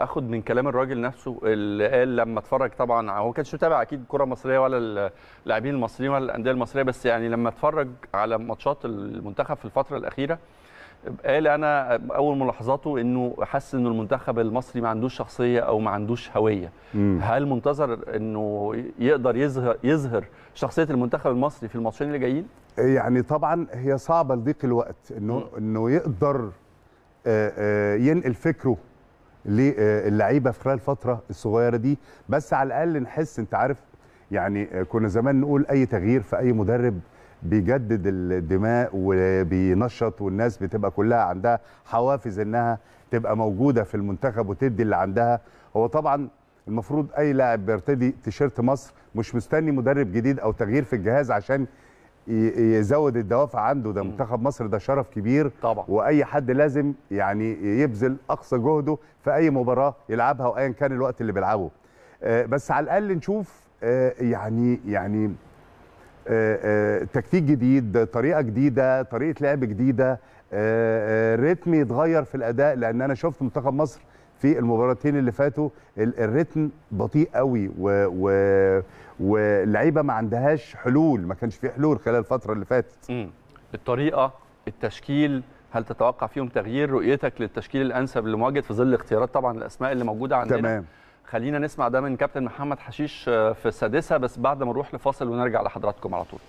A: آخد من كلام الراجل نفسه اللي قال لما اتفرج طبعا هو ما كانش متابع أكيد الكره المصريه ولا اللاعبين المصريين ولا الأندية المصرية بس يعني لما اتفرج على ماتشات المنتخب في الفترة الأخيرة قال أنا أول ملاحظاته إنه حس إنه المنتخب المصري ما عندوش شخصية أو ما عندوش هوية.
E: مم.
A: هل منتظر إنه يقدر يظهر يظهر شخصية المنتخب المصري في الماتشين اللي جايين؟
E: يعني طبعا هي صعبة لضيق الوقت إنه إنه يقدر آه، آه، ينقل فكره للعيبه في خلال الفترة الصغيرة دي. بس على الأقل نحس أنت عارف يعني آه، كنا زمان نقول أي تغيير في أي مدرب بيجدد الدماء وبينشط والناس بتبقى كلها عندها حوافز إنها تبقى موجودة في المنتخب وتدي اللي عندها. هو طبعا المفروض أي لاعب بيرتدي تيشيرت مصر مش مستني مدرب جديد أو تغيير في الجهاز عشان يزود الدوافع عنده. ده منتخب مصر ده شرف كبير
A: طبعا.
E: وأي حد لازم يعني يبذل أقصى جهده في أي مباراة يلعبها وايا كان الوقت اللي بيلعبه. آه، بس على الأقل نشوف آه، يعني يعني تكتيك جديد طريقة جديدة طريقة لعب جديدة. آه، آه، رتم يتغير في الأداء لأن أنا شفت منتخب مصر في المباراتين اللي فاتوا ال- الريتم بطيء قوي و- و- واللعيبة ما عندهاش حلول ما كانش في حلول خلال الفترة اللي فاتت.
A: مم. الطريقة التشكيل هل تتوقع فيهم تغيير؟ رؤيتك للتشكيل الأنسب لمواجهة في ظل اختيارات طبعا الأسماء اللي موجودة عندنا.
E: تمام.
A: خلينا نسمع ده من كابتن محمد حشيش آه، في السادسة. بس بعد ما نروح لفاصل ونرجع لحضراتكم على طول.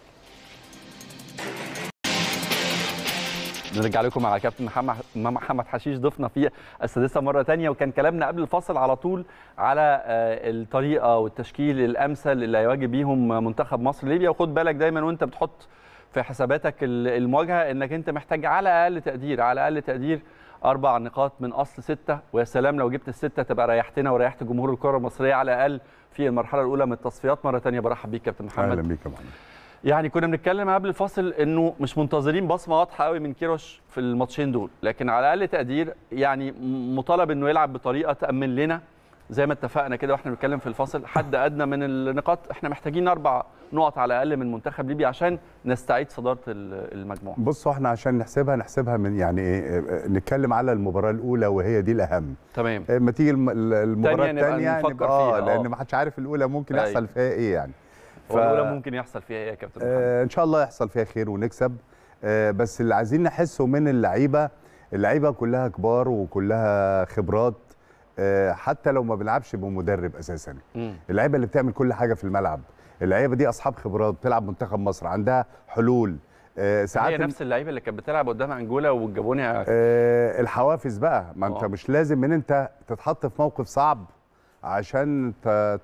A: نرجع لكم على كابتن محمد محمد حشيش ضيفنا في السادسة مرة تانية. وكان كلامنا قبل الفاصل على طول على آه، الطريقة والتشكيل الأمثل اللي هيواجه بيهم منتخب مصر. ليبيا وخد بالك دايما وأنت بتحط في حساباتك ال- المواجهة إنك أنت محتاج على أقل تقدير على أقل تقدير أربع نقاط من أصل ستة. ويا سلام لو جبت الستة تبقى ريحتنا وريحت جمهور الكرة المصرية على الأقل في المرحلة الأولى من التصفيات. مرة تانية برحب بيك كابتن محمد
E: أهلا بيك يا محمد
A: يعني كنا بنتكلم قبل الفاصل إنه مش منتظرين بصمة واضحة قوي من كيروش في الماتشين دول. لكن على أقل تقدير يعني مطالب إنه يلعب بطريقة تأمن لنا. زي ما اتفقنا كده وإحنا بنتكلم في الفاصل حد أدنى من النقاط. إحنا محتاجين أربع نقط على الأقل من منتخب ليبيا عشان نستعيد صدارة ال- المجموعة.
E: بصوا إحنا عشان نحسبها نحسبها من يعني إيه آه، نتكلم على المباراة الأولى وهي دي الأهم.
A: تمام.
E: اما تيجي الم- ال-
A: المباراة نبقى
E: الثانية
A: نفكر
E: آه
A: فيها،
E: لأن
A: آه.
E: ما حدش عارف الأولى ممكن
A: أيوة.
E: يحصل فيها إيه يعني. ف-
A: والاولى ممكن يحصل فيها إيه يا كابتن محمد؟
E: آه إن شاء الله يحصل فيها خير ونكسب. آه بس اللي عايزين نحسه من اللعيبة اللعيبة كلها كبار وكلها خبرات. آه حتى لو ما بنلعبش بمدرب
A: أساسا.
E: اللعيبة اللي بتعمل كل حاجة في الملعب. اللعيبة دي أصحاب خبرات بتلعب منتخب مصر عندها حلول. آه ساعات
A: هي نفس اللعيبة اللي كانت بتلعب قدام أنجولا والجابونيا
E: آه الحوافز بقى. ما أنت
A: آه.
E: مش لازم ان أنت تتحط في موقف صعب عشان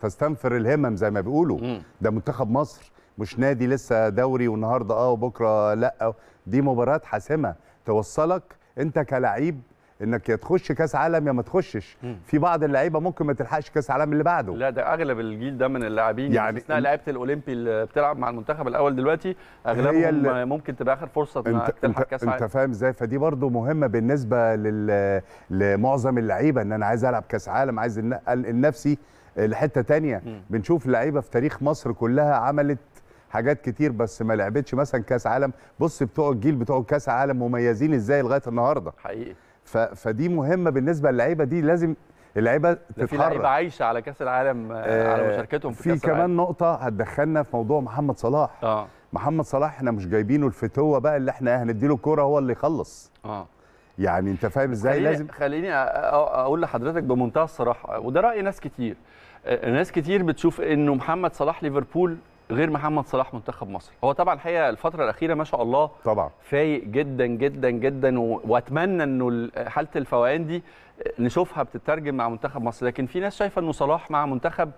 E: تستنفر الهمم زي ما بيقولوا.
A: مم.
E: ده منتخب مصر. مش نادي لسه دوري والنهاردة آه وبكرة لأ. دي مباراة حاسمة توصلك أنت كلعيب إنك يا تخش كأس عالم يا ما تخشش. في بعض اللعيبة ممكن ما تلحقش كأس عالم اللي بعده.
A: لا ده أغلب الجيل ده من اللاعبين
E: يعني
A: باستثناء لعيبة الأولمبي اللي بتلعب مع المنتخب الأول دلوقتي
E: أغلبهم
A: ممكن تبقى آخر فرصة انك
E: انت
A: تلحق
E: انت,
A: كأس
E: أنت
A: عالم
E: فاهم إزاي؟ فدي برضو مهمة بالنسبة لل لمعظم اللعيبة إن أنا عايز ألعب كأس عالم عايز إن- انقل نفسي لحتة تانية. بنشوف لعيبة في تاريخ مصر كلها عملت حاجات كتير بس ما لعبتش مثلا كأس عالم. بص بتوع الجيل بتوع كأس عالم مميزين إزاي لغاية النهارده؟
A: حقيقي.
E: فدي مهمة بالنسبة للعيبة دي لازم اللعيبه
A: ده في لعيبة
E: تتحرك
A: عايشة على كأس العالم آه، على مشاركتهم في,
E: في
A: كأس
E: كمان
A: العالم.
E: نقطة هتدخلنا في موضوع محمد صلاح.
A: آه.
E: محمد صلاح إحنا مش جايبينه الفتوة بقى اللي إحنا هنديله الكورة هو اللي يخلص.
A: آه.
E: يعني انت فاهم إزاي
A: خليني
E: لازم
A: خليني أقول لحضرتك بمنتهى الصراحة وده رأي ناس كتير. آه، ناس كتير بتشوف إنه محمد صلاح ليفربول غير محمد صلاح منتخب مصر. هو طبعا الحقيقة الفترة الأخيرة ما شاء الله
E: طبعا.
A: فايق جدا جدا جدا و... وأتمنى إنه ال- حالة الفوقان دي نشوفها بتترجم مع منتخب مصر. لكن في ناس شايفة إنه صلاح مع منتخب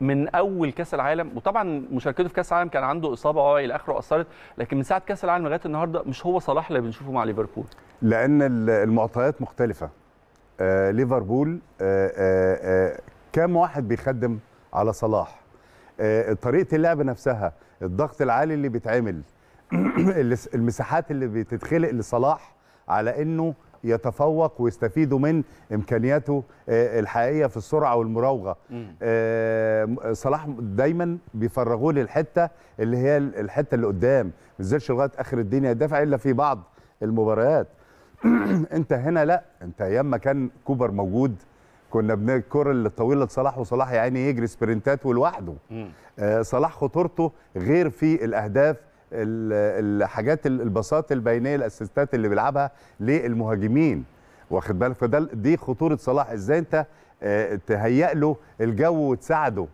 A: من أول كأس العالم وطبعا مشاركته في كأس العالم كان عنده إصابة آه إلى آخره أثرت لكن من ساعة كأس العالم لغاية النهارده مش هو صلاح اللي بنشوفه مع ليفربول.
E: لأن ال- المعطيات مختلفة. آه ليفربول آه آه آه كام واحد بيخدم على صلاح؟ طريقة اللعب نفسها الضغط العالي اللي بيتعمل المساحات اللي بتتخلق لصلاح على إنه يتفوق ويستفيدوا من إمكانياته آه، الحقيقية في السرعة والمراوغة. آه، صلاح دايما بيفرغوه للحتة اللي هي الحتة اللي قدام ما نزلش لغاية آخر الدنيا يدافع إلا في بعض المباريات. أنت هنا لا أنت أيام ما كان كوبر موجود كنا بن الكرة الطويله لصلاح وصلاح يا عيني يجري سبرنتات ولوحده. آه صلاح خطورته غير في الأهداف ال- الحاجات ال- البساط البينية الأسيستات اللي بيلعبها للمهاجمين. واخد بالك؟ فده دي خطورة صلاح. إزاي أنت آه، تهيئ له الجو وتساعده.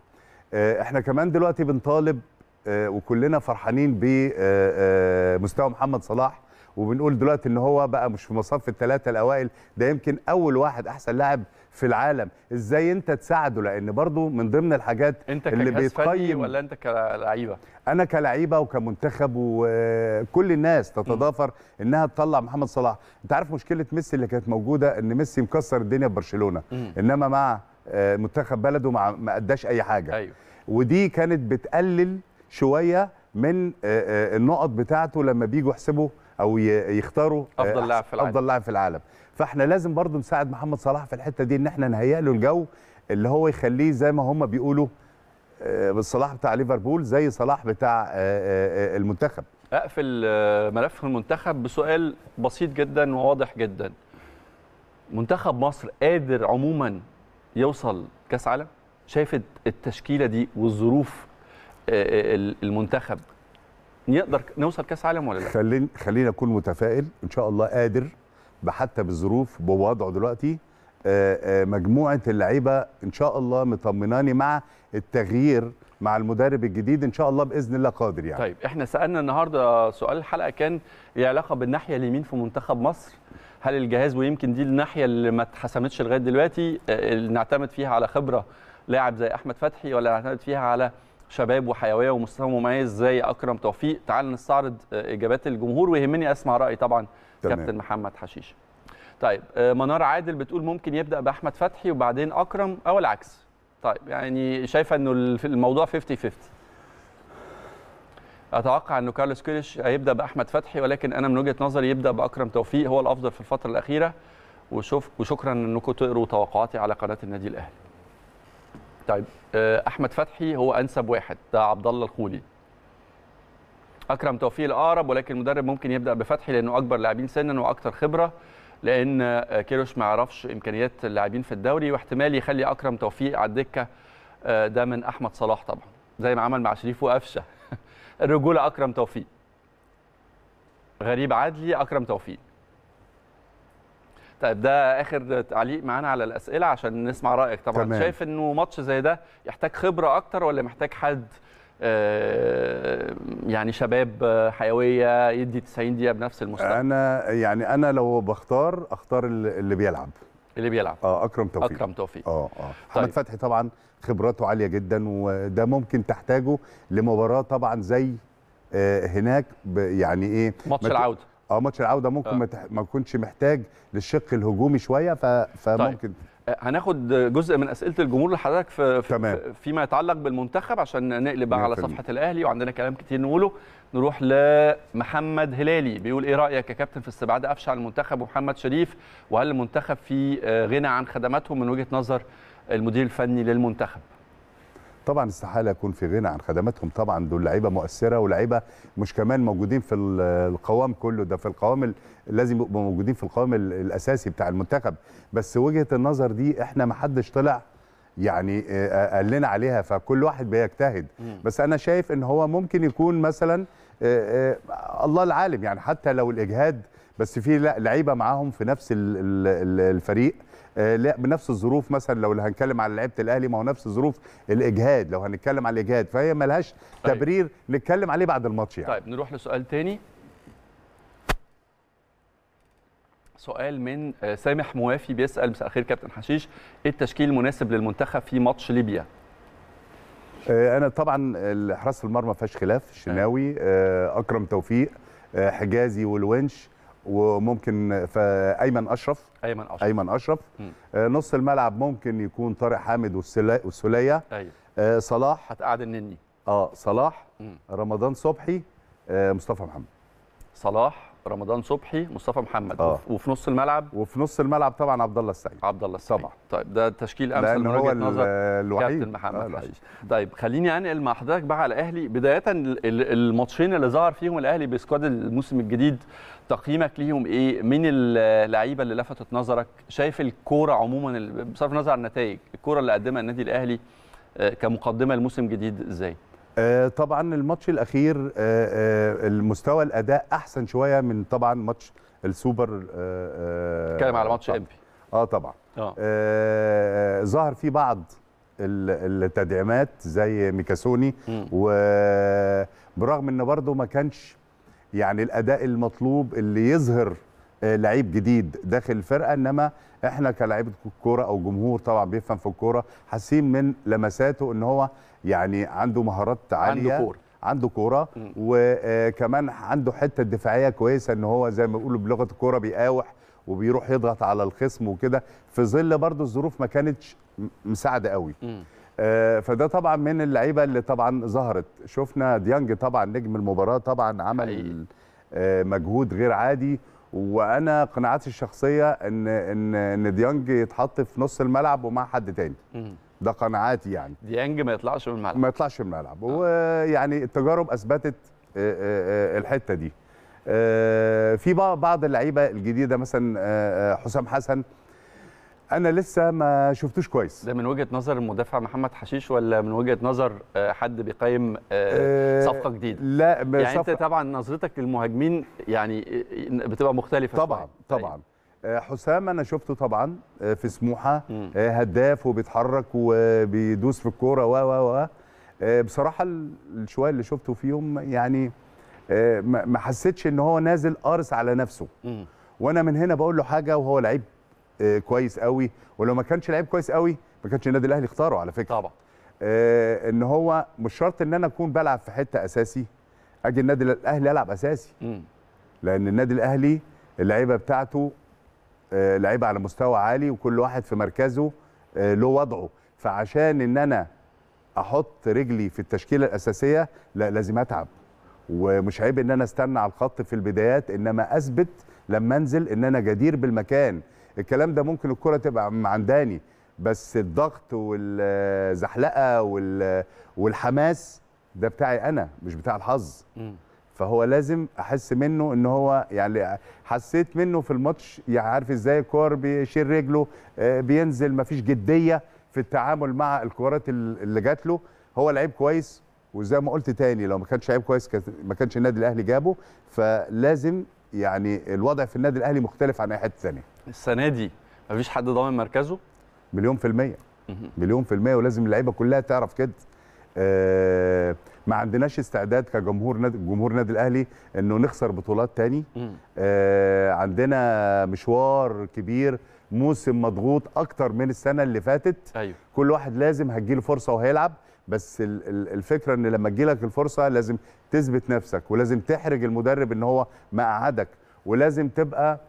E: آه، إحنا كمان دلوقتي بنطالب آه، وكلنا فرحانين بمستوى محمد صلاح. وبنقول دلوقتي إن هو بقى مش في مصاف الثلاثه الأوائل. ده يمكن أول واحد أحسن لاعب في العالم. إزاي انت تساعده؟ لأن برضو من ضمن الحاجات
A: انت
E: اللي بيتقيم
A: ولا انت كلعيبه
E: أنا كلعيبه وكمنتخب وكل الناس تتضافر انها تطلع محمد صلاح. انت عارف مشكلة ميسي اللي كانت موجودة؟ ان ميسي مكسر الدنيا في
A: برشلونة.
E: انما مع آه، منتخب بلده ما اداش اي حاجة.
A: أيوه.
E: ودي كانت بتقلل شوية من آه، آه، النقط بتاعته لما بيجوا يحسبوا أو يختاروا آه،
A: أفضل لاعب في العالم.
E: أفضل لاعب في العالم. فإحنا لازم برضو نساعد محمد صلاح في الحتة دي إن إحنا نهيئ له الجو اللي هو يخليه زي ما هم بيقولوا آه، صلاح بتاع ليفربول زي صلاح بتاع آه، المنتخب.
A: أقفل ملف المنتخب بسؤال بسيط جدا وواضح جدا. منتخب مصر قادر عموما يوصل كأس عالم؟ شايف التشكيلة دي والظروف المنتخب نقدر نوصل كاس عالم ولا لا؟
E: خليني خليني اكون متفائل. إن شاء الله قادر حتى بالظروف بوضعه دلوقتي. آه، آه، مجموعة اللعيبة إن شاء الله مطمناني مع التغيير مع المدرب الجديد. إن شاء الله بإذن الله قادر يعني.
A: طيب إحنا سألنا النهارده سؤال الحلقة كان ليه علاقة بالناحية اليمين في منتخب مصر. هل الجهاز ويمكن دي الناحية اللي ما اتحسمتش لغاية دلوقتي؟ آه، اللي نعتمد فيها على خبرة لاعب زي أحمد فتحي ولا نعتمد فيها على شباب وحيوية ومستوى مميز زي أكرم توفيق. تعال نستعرض آه، إجابات الجمهور ويهمني أسمع رأي طبعا
E: تمام.
A: كابتن محمد حشيش. طيب آه، منار عادل بتقول ممكن يبدأ بأحمد فتحي وبعدين أكرم أو العكس. طيب يعني شايفة إنه الموضوع 50 50 أتوقع إنه كارلوس كيريش هيبدأ بأحمد فتحي ولكن أنا من وجهة نظري يبدأ بأكرم توفيق هو الأفضل في الفترة الأخيرة. وشوف وشكرا إنكم تقروا توقعاتي على قناة النادي الأهلي. طيب آه، أحمد فتحي هو أنسب واحد ده عبد الله الخولي. أكرم توفيق الأقرب ولكن المدرب ممكن يبدأ بفتحي لأنه أكبر لاعبين سنا وأكثر خبرة لأن آه، كيروش ما يعرفش إمكانيات اللاعبين في الدوري واحتمال يخلي أكرم توفيق على الدكة آه، ده من أحمد صلاح طبعا زي ما عمل مع شريف وقفشة. الرجولة أكرم توفيق. غريب عدلي أكرم توفيق. طيب ده آخر تعليق معانا على الأسئلة عشان نسمع رأيك. طبعا
E: تمام.
A: شايف إنه ماتش زي ده يحتاج خبرة أكتر ولا محتاج حد آه، يعني شباب حيوية يدي 90 دقيقة بنفس المستوى؟
E: أنا يعني أنا لو بختار أختار اللي بيلعب.
A: اللي بيلعب.
E: آه أكرم توفيق.
A: أكرم توفيق.
E: آه آه. محمد
A: طيب.
E: فتحي طبعا خبراته عالية جدا وده ممكن تحتاجه لمباراة طبعا زي آه هناك يعني إيه؟
A: ماتش العودة.
E: آه ماتش العودة ممكن
A: آه.
E: ما تكونش محتاج للشق الهجومي شوية ف... فممكن
A: آه، هناخد جزء من أسئلة الجمهور لحضرتك في,
E: تمام.
A: في- فيما يتعلق بالمنتخب عشان نقلب بقى على
E: 100%.
A: صفحة الأهلي وعندنا كلام كتير نقوله نروح لمحمد هلالي بيقول إيه رأيك يا كابتن في استبعاد قفشة عن المنتخب ومحمد شريف وهل المنتخب في آه، غنى عن خدماتهم من وجهة نظر المدير الفني للمنتخب
E: طبعا استحالة يكون في غنى عن خدماتهم. طبعا دول لعيبة مؤثرة ولاعيبه مش كمان موجودين في ال- القوام كله. ده في القوام ال- لازم يبقوا موجودين في القوام ال- الأساسي بتاع المنتخب. بس وجهة النظر دي إحنا ما حدش طلع يعني آه، قال لنا عليها فكل واحد بيجتهد. بس أنا شايف إن هو ممكن يكون مثلا آه، آه، الله العالم يعني حتى لو الإجهاد بس في لعيبة معاهم في نفس ال- ال- ال- الفريق. آه، لا بنفس الظروف مثلا لو هنتكلم على لعيبة الأهلي ما هو نفس ظروف الإجهاد لو هنتكلم على الإجهاد فهي ملهاش
A: طيب.
E: تبرير نتكلم عليه بعد الماتش يعني.
A: طيب نروح لسؤال تاني. سؤال من آه، سامح موافي بيسأل مساء الخير كابتن حشيش إيه التشكيل المناسب للمنتخب في ماتش ليبيا؟
E: آه، أنا طبعا حراسة المرمى ما فيهاش خلاف الشناوي آه، أكرم توفيق آه، حجازي والونش وممكن فا- أيمن
A: أشرف. أيمن
E: أشرف. أيمن
A: أشرف.
E: آه، نص الملعب ممكن يكون طارق حامد والسوليه
A: أيوه.
E: آه، صلاح.
A: هتقعد النني.
E: آه صلاح.
A: مم.
E: رمضان صبحي. آه، مصطفى محمد.
A: صلاح. رمضان صبحي مصطفى محمد.
E: آه.
A: وف- وفي نص الملعب؟
E: وفي نص الملعب طبعا عبد الله السعيد.
A: عبد الله السعيد.
E: طبعا.
A: طيب ده تشكيل
E: أمثل
A: من
E: وجهة
A: نظر
E: الوحيد.
A: كابتن محمد
E: آه،
A: طيب خليني أنقل مع حضرتك بقى على الاهلي بداية ال- ال- الماتشين اللي ظهر فيهم الأهلي بسكواد الموسم الجديد تقييمك ليهم إيه؟ مين اللعيبة اللي لفتت نظرك؟ شايف الكورة عموما بصرف النظر عن النتائج الكورة اللي قدمها النادي الأهلي آه، كمقدمة لموسم جديد
E: إزاي؟ طبعا الماتش الأخير آه، آه، المستوى الأداء أحسن شوية من طبعا ماتش السوبر آه، آه،
A: اتكلم على ماتش. إنبي
E: آه طبعا آه، ظهر فيه بعض ال- التدعيمات زي
A: ميكيسوني.
E: وبرغم إن برضه ما كانش يعني الأداء المطلوب اللي يظهر آه، لعيب جديد داخل الفرقة إنما إحنا كلاعيبة كورة أو جمهور طبعا بيفهم في الكورة حاسين من لمساته إن هو يعني عنده مهارات عالية
A: عنده كورة.
E: عنده
A: كورة.
E: وكمان عنده حتة دفاعية كويسة إن هو زي ما بيقولوا بلغة الكورة بيقاوح وبيروح يضغط على الخصم وكده في ظل برضه الظروف ما كانتش مساعدة قوي. آه، فده طبعا من اللعيبة اللي طبعا ظهرت شفنا ديانج طبعا نجم المباراة طبعا. عمل آه، مجهود غير عادي وأنا قناعاتي الشخصيه ان ان ان ديانج يتحط في نص الملعب ومع حد تاني. ده قناعاتي يعني.
A: ديانج ما يطلعش من الملعب.
E: ما يطلعش من الملعب. ويعني التجارب اثبتت آه، آه، آه، الحته دي. آه، في بع- بعض اللعيبه الجديده مثلا آه، آه، حسام حسن. أنا لسه ما شفتوش كويس.
A: ده من وجهة نظر المدافع محمد حشيش ولا من وجهة نظر آه، حد بيقيم آه،
E: آه،
A: صفقة جديدة؟
E: لا
A: يعني أنت
E: صفقة-
A: طبعا نظرتك للمهاجمين يعني بتبقى مختلفة
E: طبعا
A: شوية.
E: طبعا. آه، حسام أنا شفته طبعا في سموحة هداف وبيتحرك وبيدوس في الكورة و و و. بصراحة ال- الشوية اللي شفته فيهم يعني ما حسيتش إن هو نازل قارص على نفسه. وأنا من هنا بقول له حاجة وهو لعيب كويس قوي. ولو ما كانش لعيب كويس قوي ما كانش النادي الأهلي اختاره على فكرة.
A: طبعا.
E: آه، إن هو مش شرط إن أنا أكون بلعب في حتة أساسي أجي النادي الأهلي ألعب أساسي.
A: مم.
E: لأن النادي الأهلي اللعيبة بتاعته آه، لعيبة على مستوى عالي وكل واحد في مركزه آه، له وضعه. فعشان إن أنا أحط رجلي في التشكيلة الأساسية لا لازم أتعب. ومش عيب إن أنا أستنى على الخط في البدايات إنما أثبت لما أنزل إن أنا جدير بالمكان الكلام ده ممكن الكرة تبقى معنداني بس الضغط والزحلقة وال- والحماس ده بتاعي أنا مش بتاع الحظ. فهو لازم أحس منه إن هو يعني حسيت منه في الماتش يعني عارف إزاي الكور بيشيل رجله آه، بينزل مفيش جدية في التعامل مع الكورات ال- اللي جات له. هو لعيب كويس وزي ما قلت تاني لو ما كانش لعيب كويس ما كانش النادي الأهلي جابه. فلازم يعني الوضع في النادي الأهلي مختلف عن أي حتة ثانية
A: السنة دي مفيش حد ضامن مركزه؟
E: مليون في المية.
A: مهم.
E: مليون في المية ولازم اللعيبة كلها تعرف كده. آه ما عندناش استعداد كجمهور نادي جمهور نادي الأهلي إنه نخسر بطولات تاني. آه عندنا مشوار كبير موسم مضغوط أكتر من السنة اللي فاتت.
A: أيوه.
E: كل واحد لازم هتجيله فرصة وهيلعب بس ال- ال- الفكرة إن لما تجيلك الفرصة لازم تثبت نفسك ولازم تحرج المدرب إن هو مقعدك ولازم تبقى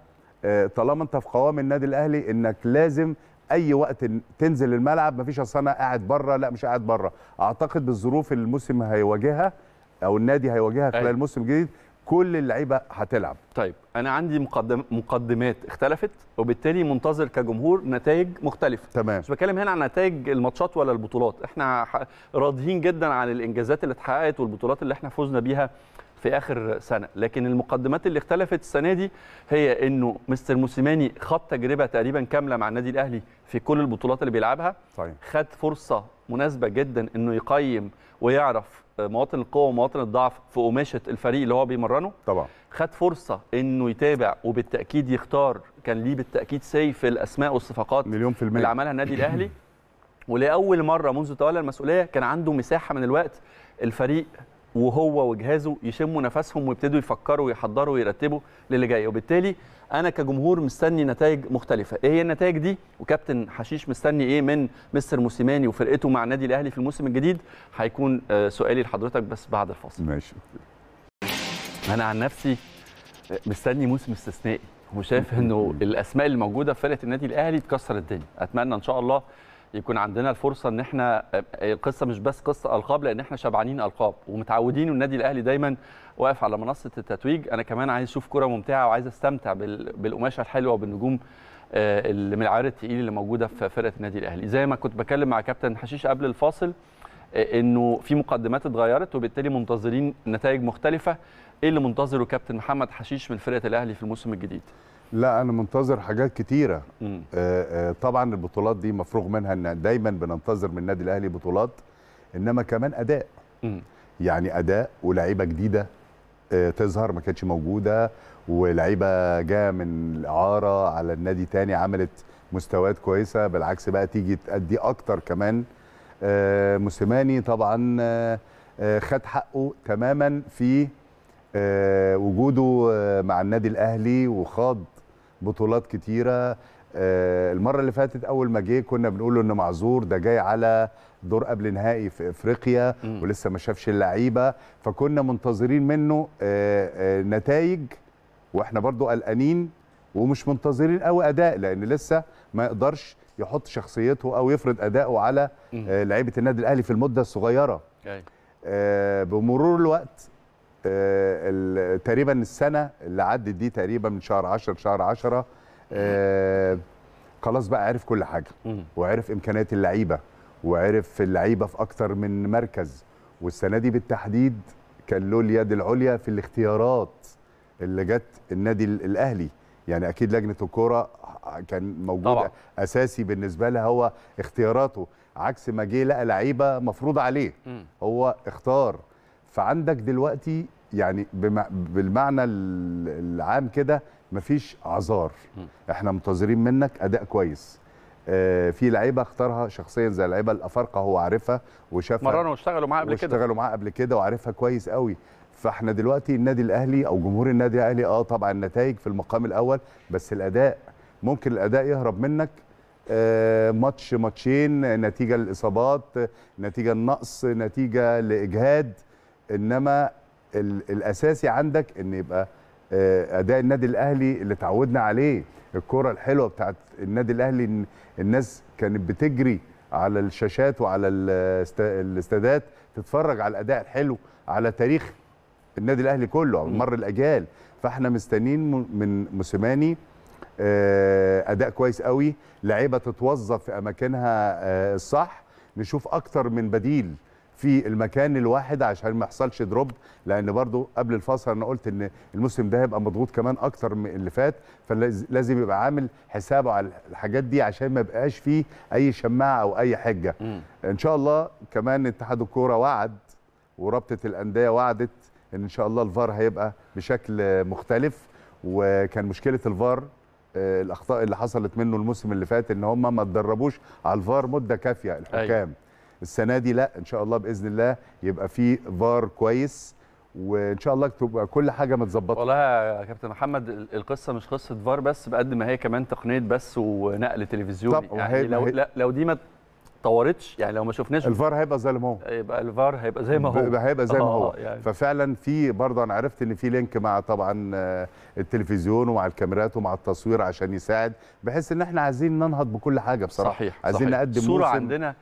E: طالما انت في قوام النادي الاهلي انك لازم اي وقت تنزل الملعب مفيش اصل أنا قاعد بره لا مش قاعد بره. اعتقد بالظروف اللي الموسم هيواجهها أو النادي هيواجهها خلال
A: أيوة.
E: الموسم الجديد كل اللعيبة هتلعب.
A: طيب أنا عندي مقدم مقدمات اختلفت وبالتالي منتظر كجمهور نتائج مختلفة.
E: تمام.
A: مش بتكلم هنا عن نتائج الماتشات ولا البطولات. إحنا راضيين جدا عن الإنجازات اللي اتحققت والبطولات اللي إحنا فزنا بيها في آخر سنة. لكن المقدمات اللي اختلفت السنة دي هي إنه مستر موسيماني خد تجربة تقريبا كاملة مع النادي الأهلي في كل البطولات اللي بيلعبها.
E: صحيح.
A: خد فرصة مناسبة جدا إنه يقيم ويعرف مواطن القوة ومواطن الضعف في قماشة الفريق اللي هو بيمرنه.
E: طبعا.
A: خد فرصة إنه يتابع وبالتأكيد يختار كان ليه بالتأكيد سي في الأسماء والصفقات
E: مليون في
A: اللي
E: المية
A: عملها النادي الأهلي. ولأول مرة منذ تولى المسؤولية كان عنده مساحة من الوقت الفريق وهو وجهازه يشموا نفسهم ويبتدوا يفكروا ويحضروا ويرتبوا للي جاي. وبالتالي أنا كجمهور مستني نتائج مختلفة. إيه هي النتائج دي؟ وكابتن حشيش مستني إيه من مستر موسيماني وفرقته مع النادي الأهلي في الموسم الجديد؟ هيكون آه، سؤالي لحضرتك بس بعد الفاصل.
E: ماشي.
A: أنا عن نفسي مستني موسم استثنائي. وشايف إنه الأسماء اللي موجودة في فرقة النادي الأهلي تكسر الدنيا. أتمنى إن شاء الله يكون عندنا الفرصة إن إحنا القصة مش بس قصة ألقاب لأن إحنا شبعانين ألقاب ومتعودين والنادي الأهلي دايما واقف على منصة التتويج. أنا كمان عايز أشوف كرة ممتعة وعايز أستمتع بالقماشة الحلوة وبالنجوم اللي من العيار الثقيل اللي موجودة في فرقة النادي الأهلي. زي ما كنت بكلم مع كابتن حشيش قبل الفاصل إنه في مقدمات اتغيرت وبالتالي منتظرين نتائج مختلفة. إيه اللي منتظره كابتن محمد حشيش من فرقة الأهلي في الموسم الجديد؟
E: لا أنا منتظر حاجات كتيرة. آه آه طبعا البطولات دي مفروغ منها إن دايما بننتظر من النادي الأهلي بطولات إنما كمان أداء. مم. يعني أداء ولاعيبة جديدة آه تظهر ما كانتش موجودة ولعيبه جاية من الاعاره على النادي تاني عملت مستويات كويسة. بالعكس بقى تيجي تأدي أكتر كمان. موسيماني طبعا خد حقه تماما في وجوده مع النادي الأهلي وخاض بطولات كتيرة. المرة اللي فاتت أول ما جه كنا بنقول له إنه معذور ده جاي على دور قبل نهائي في إفريقيا م. ولسه ما شافش اللعيبة. فكنا منتظرين منه نتائج وإحنا برضو قلقانين ومش منتظرين قوي أداء لأن لسه ما يقدرش يحط شخصيته أو يفرض اداؤه على لعيبة النادي الأهلي في المدة الصغيرة. آه بمرور الوقت آه تقريبا السنة اللي عدت دي تقريبا من شهر 10 لشهر 10 آه خلاص بقى عرف كل حاجة وعرف إمكانيات اللعيبة وعرف اللعيبة في أكتر من مركز. والسنة دي بالتحديد كان له اليد العليا في الاختيارات اللي جت النادي الأهلي. يعني أكيد لجنة الكورة كان موجود طبعا. أساسي بالنسبة لها هو اختياراته. عكس ما جه لقى لعيبة مفروض عليه. م. هو اختار فعندك دلوقتي يعني. بالمعنى العام كده مفيش اعذار. إحنا منتظرين منك أداء كويس. آه في لعيبة اختارها شخصيا زي اللعيبه الأفارقة هو عارفها وشافها
A: مرنوا واشتغلوا معاه قبل كده.
E: واشتغلوا معاه قبل كده وعارفها كويس قوي. فاحنا دلوقتي النادي الأهلي أو جمهور النادي الأهلي آه طبعا النتائج في المقام الأول بس الأداء ممكن الأداء يهرب منك. آه ماتش ماتشين نتيجة للإصابات نتيجة النقص نتيجة لإجهاد. إنما الأساسي عندك إن يبقى آه أداء النادي الأهلي اللي تعودنا عليه الكره الحلوة بتاعت النادي الأهلي الناس كانت بتجري على الشاشات وعلى الاستادات تتفرج على الأداء الحلو على تاريخ النادي الأهلي كله على مر الأجيال. فإحنا مستنيين من موسيماني أداء كويس قوي لعيبة تتوظف في أماكنها الصح نشوف أكتر من بديل في المكان الواحد عشان ما يحصلش دروب لأن برضو قبل الفاصل أنا قلت إن الموسم ده هيبقى مضغوط كمان أكتر من اللي فات فلازم يبقى عامل حسابه على الحاجات دي عشان ما يبقاش فيه أي شماعة أو أي حجة م. إن شاء الله كمان اتحاد الكورة وعد ورابطه الأندية وعدت إن ان شاء الله الفار هيبقى بشكل مختلف وكان مشكلة الفار الأخطاء اللي حصلت منه الموسم اللي فات إن هم ما اتدربوش على الفار مدة كافية الحكام أي. السنة دي لا إن شاء الله بإذن الله يبقى في فار كويس وإن شاء الله تبقى كل حاجة متظبطة.
A: والله يا كابتن محمد القصة مش قصة فار بس بقد ما هي كمان تقنية بس ونقل تلفزيوني
E: طب
A: يعني لو لا لو دي ما طورتش يعني لو ما شفناش
E: الفار هيبقى زي ما هو.
A: يبقى الفار هيبقى زي ما هو.
E: هيبقى زي ما هو. يعني. ففعلا في برضه أنا عرفت إن في لينك مع طبعا التلفزيون ومع الكاميرات ومع التصوير عشان يساعد بحيث إن إحنا عايزين ننهض بكل حاجة بصراحة.
A: صحيح
E: عايزين
A: صحيح.
E: نقدم
A: الصورة عندنا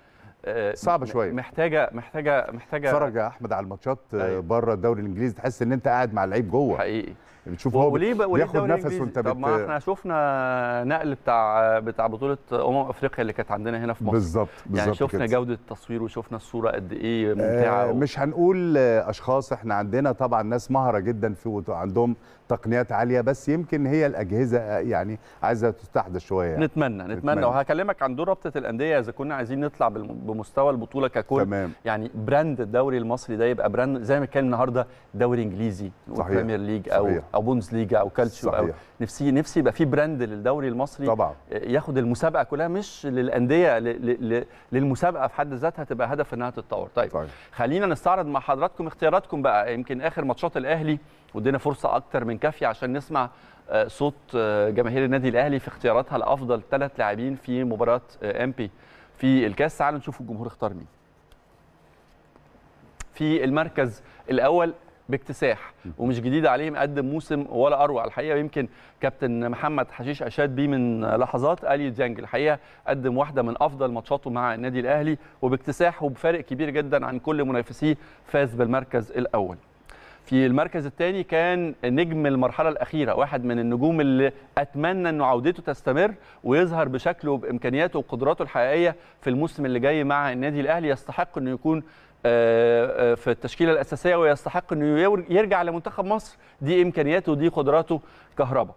E: صعبة شوية.
A: محتاجه محتاجه محتاجة
E: اتفرج يا أحمد على الماتشات بره الدوري الإنجليزي تحس إن أنت قاعد مع اللعيب جوه.
A: حقيقي.
E: بتشوف هو
A: وليه
E: بياخد نفس وانت
A: طب ما إحنا شفنا نقل بتاع بتاع بطولة أمم أفريقيا اللي كانت عندنا هنا في مصر
E: بالظبط بالظبط
A: يعني شفنا
E: كده.
A: جودة التصوير وشفنا الصورة قد إيه ممتعة
E: آه
A: و...
E: مش هنقول أشخاص إحنا عندنا طبعا ناس مهرة جدا في عندهم تقنيات عالية بس يمكن هي الأجهزة يعني عايزة تستحدث شوية يعني.
A: نتمنى نتمنى, نتمنى. وهكلمك عن دور رابطة الأندية إذا كنا عايزين نطلع بمستوى البطولة ككل
E: تمام.
A: يعني brand الدوري المصري ده يبقى brand زي ما كان النهارده دوري إنجليزي Premier League أو
E: صحيح.
A: أو بوندس ليجا أو كالتشيو أو نفسي نفسي يبقى في brand للدوري المصري
E: طبعا.
A: ياخد المسابقة كلها مش للأندية للمسابقة في حد ذاتها تبقى هدف إنها تتطور. طيب,
E: طيب.
A: خلينا نستعرض مع حضراتكم اختياراتكم بقى. يمكن آخر ماتشات الأهلي وادينا فرصة أكتر من كافيه عشان نسمع صوت جماهير النادي الأهلي في اختياراتها لأفضل ثلاث لاعبين في مباراة إنبي في الكاس. تعالوا نشوف الجمهور اختار مين. في المركز الأول باكتساح. ومش جديد عليه مقدم موسم ولا أروع. الحقيقة يمكن كابتن محمد حشيش أشاد بيه من لحظات. أليو ديانج الحقيقة قدم واحدة من أفضل ماتشاته مع النادي الأهلي. وباكتساح وبفارق كبير جدا عن كل منافسيه فاز بالمركز الأول. في المركز الثاني كان نجم المرحلة الأخيرة واحد من النجوم اللي أتمنى إنه عودته تستمر ويظهر بشكله وبإمكانياته وقدراته الحقيقية في الموسم اللي جاي مع النادي الأهلي. يستحق إنه يكون في التشكيلة الأساسية ويستحق إنه يرجع لمنتخب مصر. دي إمكانياته ودي قدراته كهربا.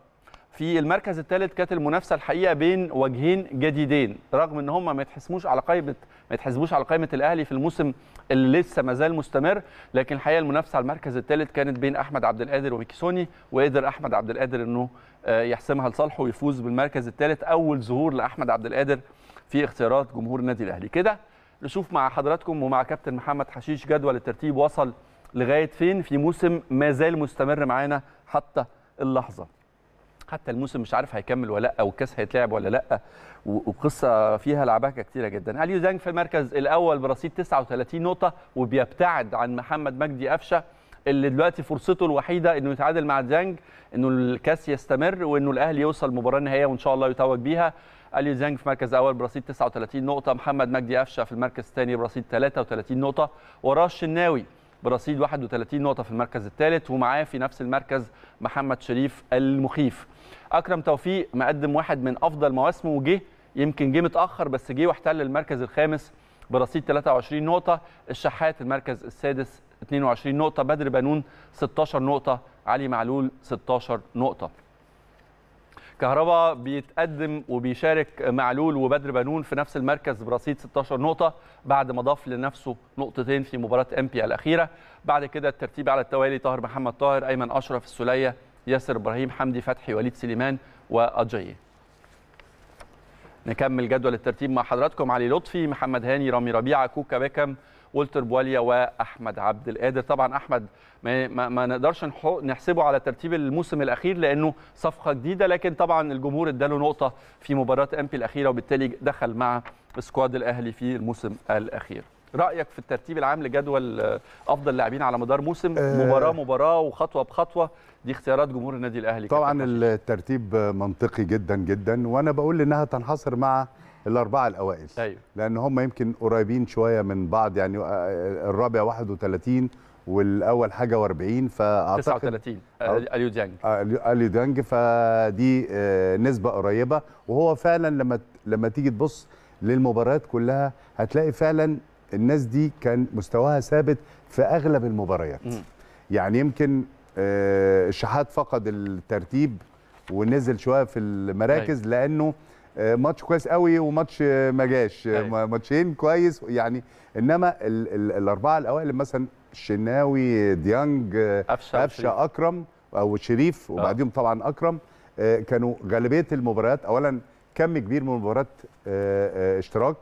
A: في المركز الثالث كانت المنافسة الحقيقة بين وجهين جديدين رغم إن هم ما يتحسبوش على قائمة ما يتحسبوش على قائمة الأهلي في الموسم اللي لسه ما زال مستمر. لكن الحقيقة المنافسة على المركز الثالث كانت بين أحمد عبد القادر وميكيسوني وقدر أحمد عبد القادر إنه يحسمها لصالحه ويفوز بالمركز الثالث. أول ظهور لأحمد عبد القادر في اختيارات جمهور النادي الأهلي. كده نشوف مع حضراتكم ومع كابتن محمد حشيش جدول الترتيب وصل لغاية فين في موسم ما زال مستمر معانا حتى اللحظة. حتى الموسم مش عارف هيكمل ولا لأ أو الكاس هيتلعب ولا لأ وقصة فيها لعبكه كتيرة جدا. أليو ديانج في المركز الأول برصيد 39 نقطة وبيبتعد عن محمد مجدي قفشة اللي دلوقتي فرصته الوحيدة إنه يتعادل مع ديانج إنه الكاس يستمر وإنه الأهلي يوصل المباراه النهائيه وإن شاء الله يتوج بيها. اليو ديانج في المركز الأول برصيد 39 نقطة محمد مجدي قفشة في المركز الثاني برصيد 33 نقطة وراه الشناوي برصيد 31 نقطة في المركز الثالث ومعاه في نفس المركز محمد شريف المخيف. أكرم توفيق مقدم واحد من أفضل مواسمه وجه يمكن جه متأخر بس جه واحتل المركز الخامس برصيد 23 نقطة الشحات المركز السادس 22 نقطة بدر بنون 16 نقطة علي معلول 16 نقطة. كهربا بيتقدم وبيشارك معلول وبدر بنون في نفس المركز برصيد 16 نقطة بعد ما ضاف لنفسه نقطتين في مباراة امبي الأخيرة. بعد كده الترتيب على التوالي طاهر محمد طاهر أيمن أشرف السلية ياسر إبراهيم حمدي فتحي وليد سليمان وأجاييه نكمل جدول الترتيب مع حضراتكم. علي لطفي محمد هاني رامي ربيعة كوكا بيكم والتر بواليا وأحمد عبد القادر. طبعا أحمد ما, ما, ما نقدرش نحسبه على ترتيب الموسم الأخير لأنه صفقة جديدة لكن طبعا الجمهور اداله نقطة في مباراة أمبي الأخيرة وبالتالي دخل مع سكواد الأهلي في الموسم الأخير. رأيك في الترتيب العام لجدول أفضل لاعبين على مدار موسم؟
E: آه
A: مباراة مباراة وخطوة بخطوة. دي اختيارات جمهور النادي الأهلي.
E: طبعا الترتيب منطقي جدا جدا وأنا بقول إنها تنحصر مع الأربعة الأوائل.
A: أيوه.
E: لأن هم يمكن قريبين شوية من بعض يعني الرابع 31 والأول حاجة و40 فأعتقد
A: 39 اليو ديانج.
E: اليو ديانج فدي نسبة قريبة. وهو فعلا لما لما تيجي تبص للمباريات كلها هتلاقي فعلا الناس دي كان مستواها ثابت في أغلب المباريات. م. يعني يمكن الشحات فقد الترتيب ونزل شوية في المراكز أيوة. لأنه ماتش كويس قوي وماتش ما جاش. أيوة. ماتشين كويس. يعني انما ال ال الاربعة الاوائل مثلا الشناوي ديانج
A: قفشه
E: قفشه أكرم أو شريف وبعديهم طبعا أكرم كانوا غالبية المباريات. اولا كم كبير من المباريات اشتراك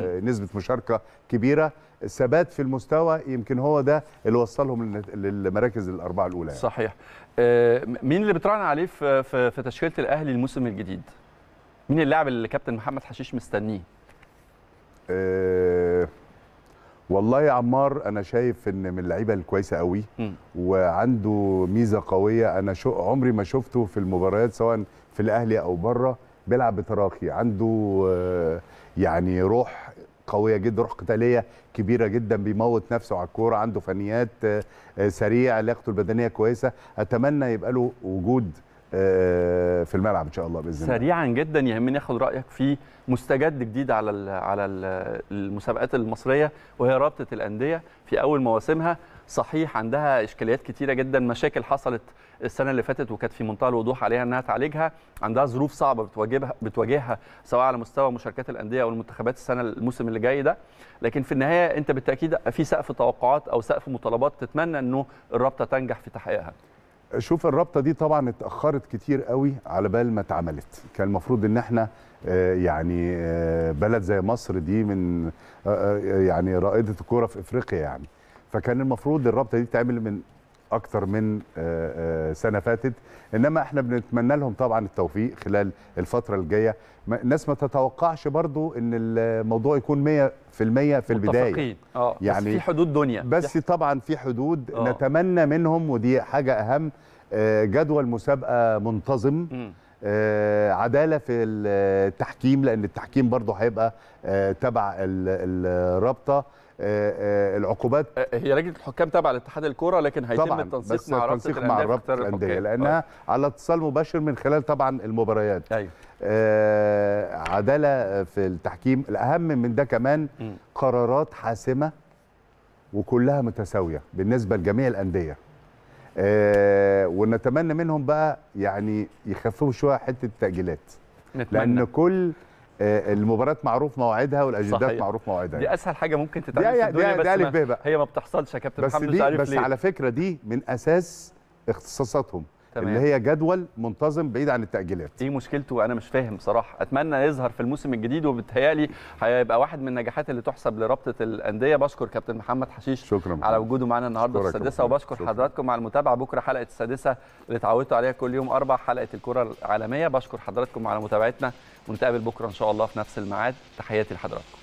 E: نسبة مشاركة كبيرة. ثبات في المستوى يمكن هو ده اللي وصلهم للمراكز الأربعة الأولى يعني.
A: صحيح. مين اللي بتراهن عليه في في تشكيلة الأهلي الموسم الجديد؟ مين اللاعب اللي كابتن محمد حشيش مستنيه؟
E: أه والله يا عمار أنا شايف إن من اللعيبة الكويسة قوي م. وعنده ميزة قوية. أنا شو عمري ما شفته في المباريات سواء في الأهلي أو بره بيلعب بتراخي. عنده أه يعني روح قوية جدا روح قتالية كبيرة جدا بيموت نفسه على الكورة عنده فنيات أه سريع لياقته البدنية كويسة. أتمنى يبقى له وجود في الملعب إن شاء الله بإذن الله.
A: سريعا جدا يهمني آخد رأيك في مستجد جديد على على ال المسابقات المصرية وهي رابطة الأندية في أول مواسمها. صحيح عندها إشكاليات كتيرة جدا مشاكل حصلت السنة اللي فاتت وكانت في منتهى الوضوح عليها إنها تعالجها. عندها ظروف صعبة بتواجهها بتواجهها سواء على مستوى مشاركات الأندية أو المنتخبات السنة الموسم اللي جاي ده. لكن في النهاية أنت بالتأكيد في سقف توقعات أو سقف مطالبات تتمنى إنه الرابطة تنجح في تحقيقها.
E: شوف الرابطة دي طبعا اتأخرت كتير قوي على بال ما اتعملت. كان المفروض إن إحنا يعني بلد زي مصر دي من يعني رائدة الكورة في إفريقيا يعني. فكان المفروض الرابطة دي تعمل من أكتر من آه، آه، سنة فاتت. إنما إحنا بنتمنى لهم طبعا التوفيق خلال الفترة الجاية. الناس ما تتوقعش برضو إن الموضوع يكون 100% في البداية.
A: متفقين. آه يعني بس في حدود دنيا.
E: بس طبعا في حدود.
A: آه.
E: نتمنى منهم ودي حاجة أهم آه، جدول مسابقة منتظم. آه، عدالة في التحكيم لأن التحكيم برضه هيبقى تبع ال- الرابطة. العقوبات.
A: آه، هي لجنة الحكام تابعة لاتحاد الكورة لكن هيتم التنسيق مع
E: رابطة
A: الأندية
E: مع رابطة
A: الأندية.
E: لانها على اتصال مباشر من خلال طبعا المباريات.
A: أيوه.
E: آه، عدالة في التحكيم الأهم من ده كمان. قرارات حاسمة وكلها متساوية بالنسبة لجميع الأندية. آه، ونتمنى منهم بقى يعني يخففوا شوية حتة التأجيلات.
A: نتمنى.
E: لأن كل آه، المباريات معروف موعدها
A: والأجندات.
E: معروف موعدها
A: دي
E: يعني.
A: أسهل حاجة ممكن
E: دي-
A: تتعمل في
E: دي-
A: الدنيا
E: دي
A: بس
E: ألف ب
A: ما. هي ما بتحصلش يا كابتن
E: بس
A: محمد مش
E: دي
A: عارف
E: بس
A: ليه
E: على فكرة دي من أساس اختصاصاتهم
A: تمام.
E: اللي هي جدول منتظم بعيد عن التأجيلات.
A: إيه مشكلته أنا مش فاهم بصراحة. أتمنى يظهر في الموسم الجديد وبالتهيألي هيبقى واحد من النجاحات اللي تحسب لرابطه الأندية. بشكر كابتن محمد حشيش
E: شكرا
A: على وجوده معانا النهارده في
E: السادسة.
A: وبشكر
E: شكرا.
A: حضراتكم على المتابعة. بكرة حلقة السادسة اللي اتعودتوا عليها كل يوم أربع حلقة الكرة العالمية. بشكر حضراتكم على متابعتنا. ونتقابل بكرة إن شاء الله في نفس الميعاد. تحياتي لحضراتكم.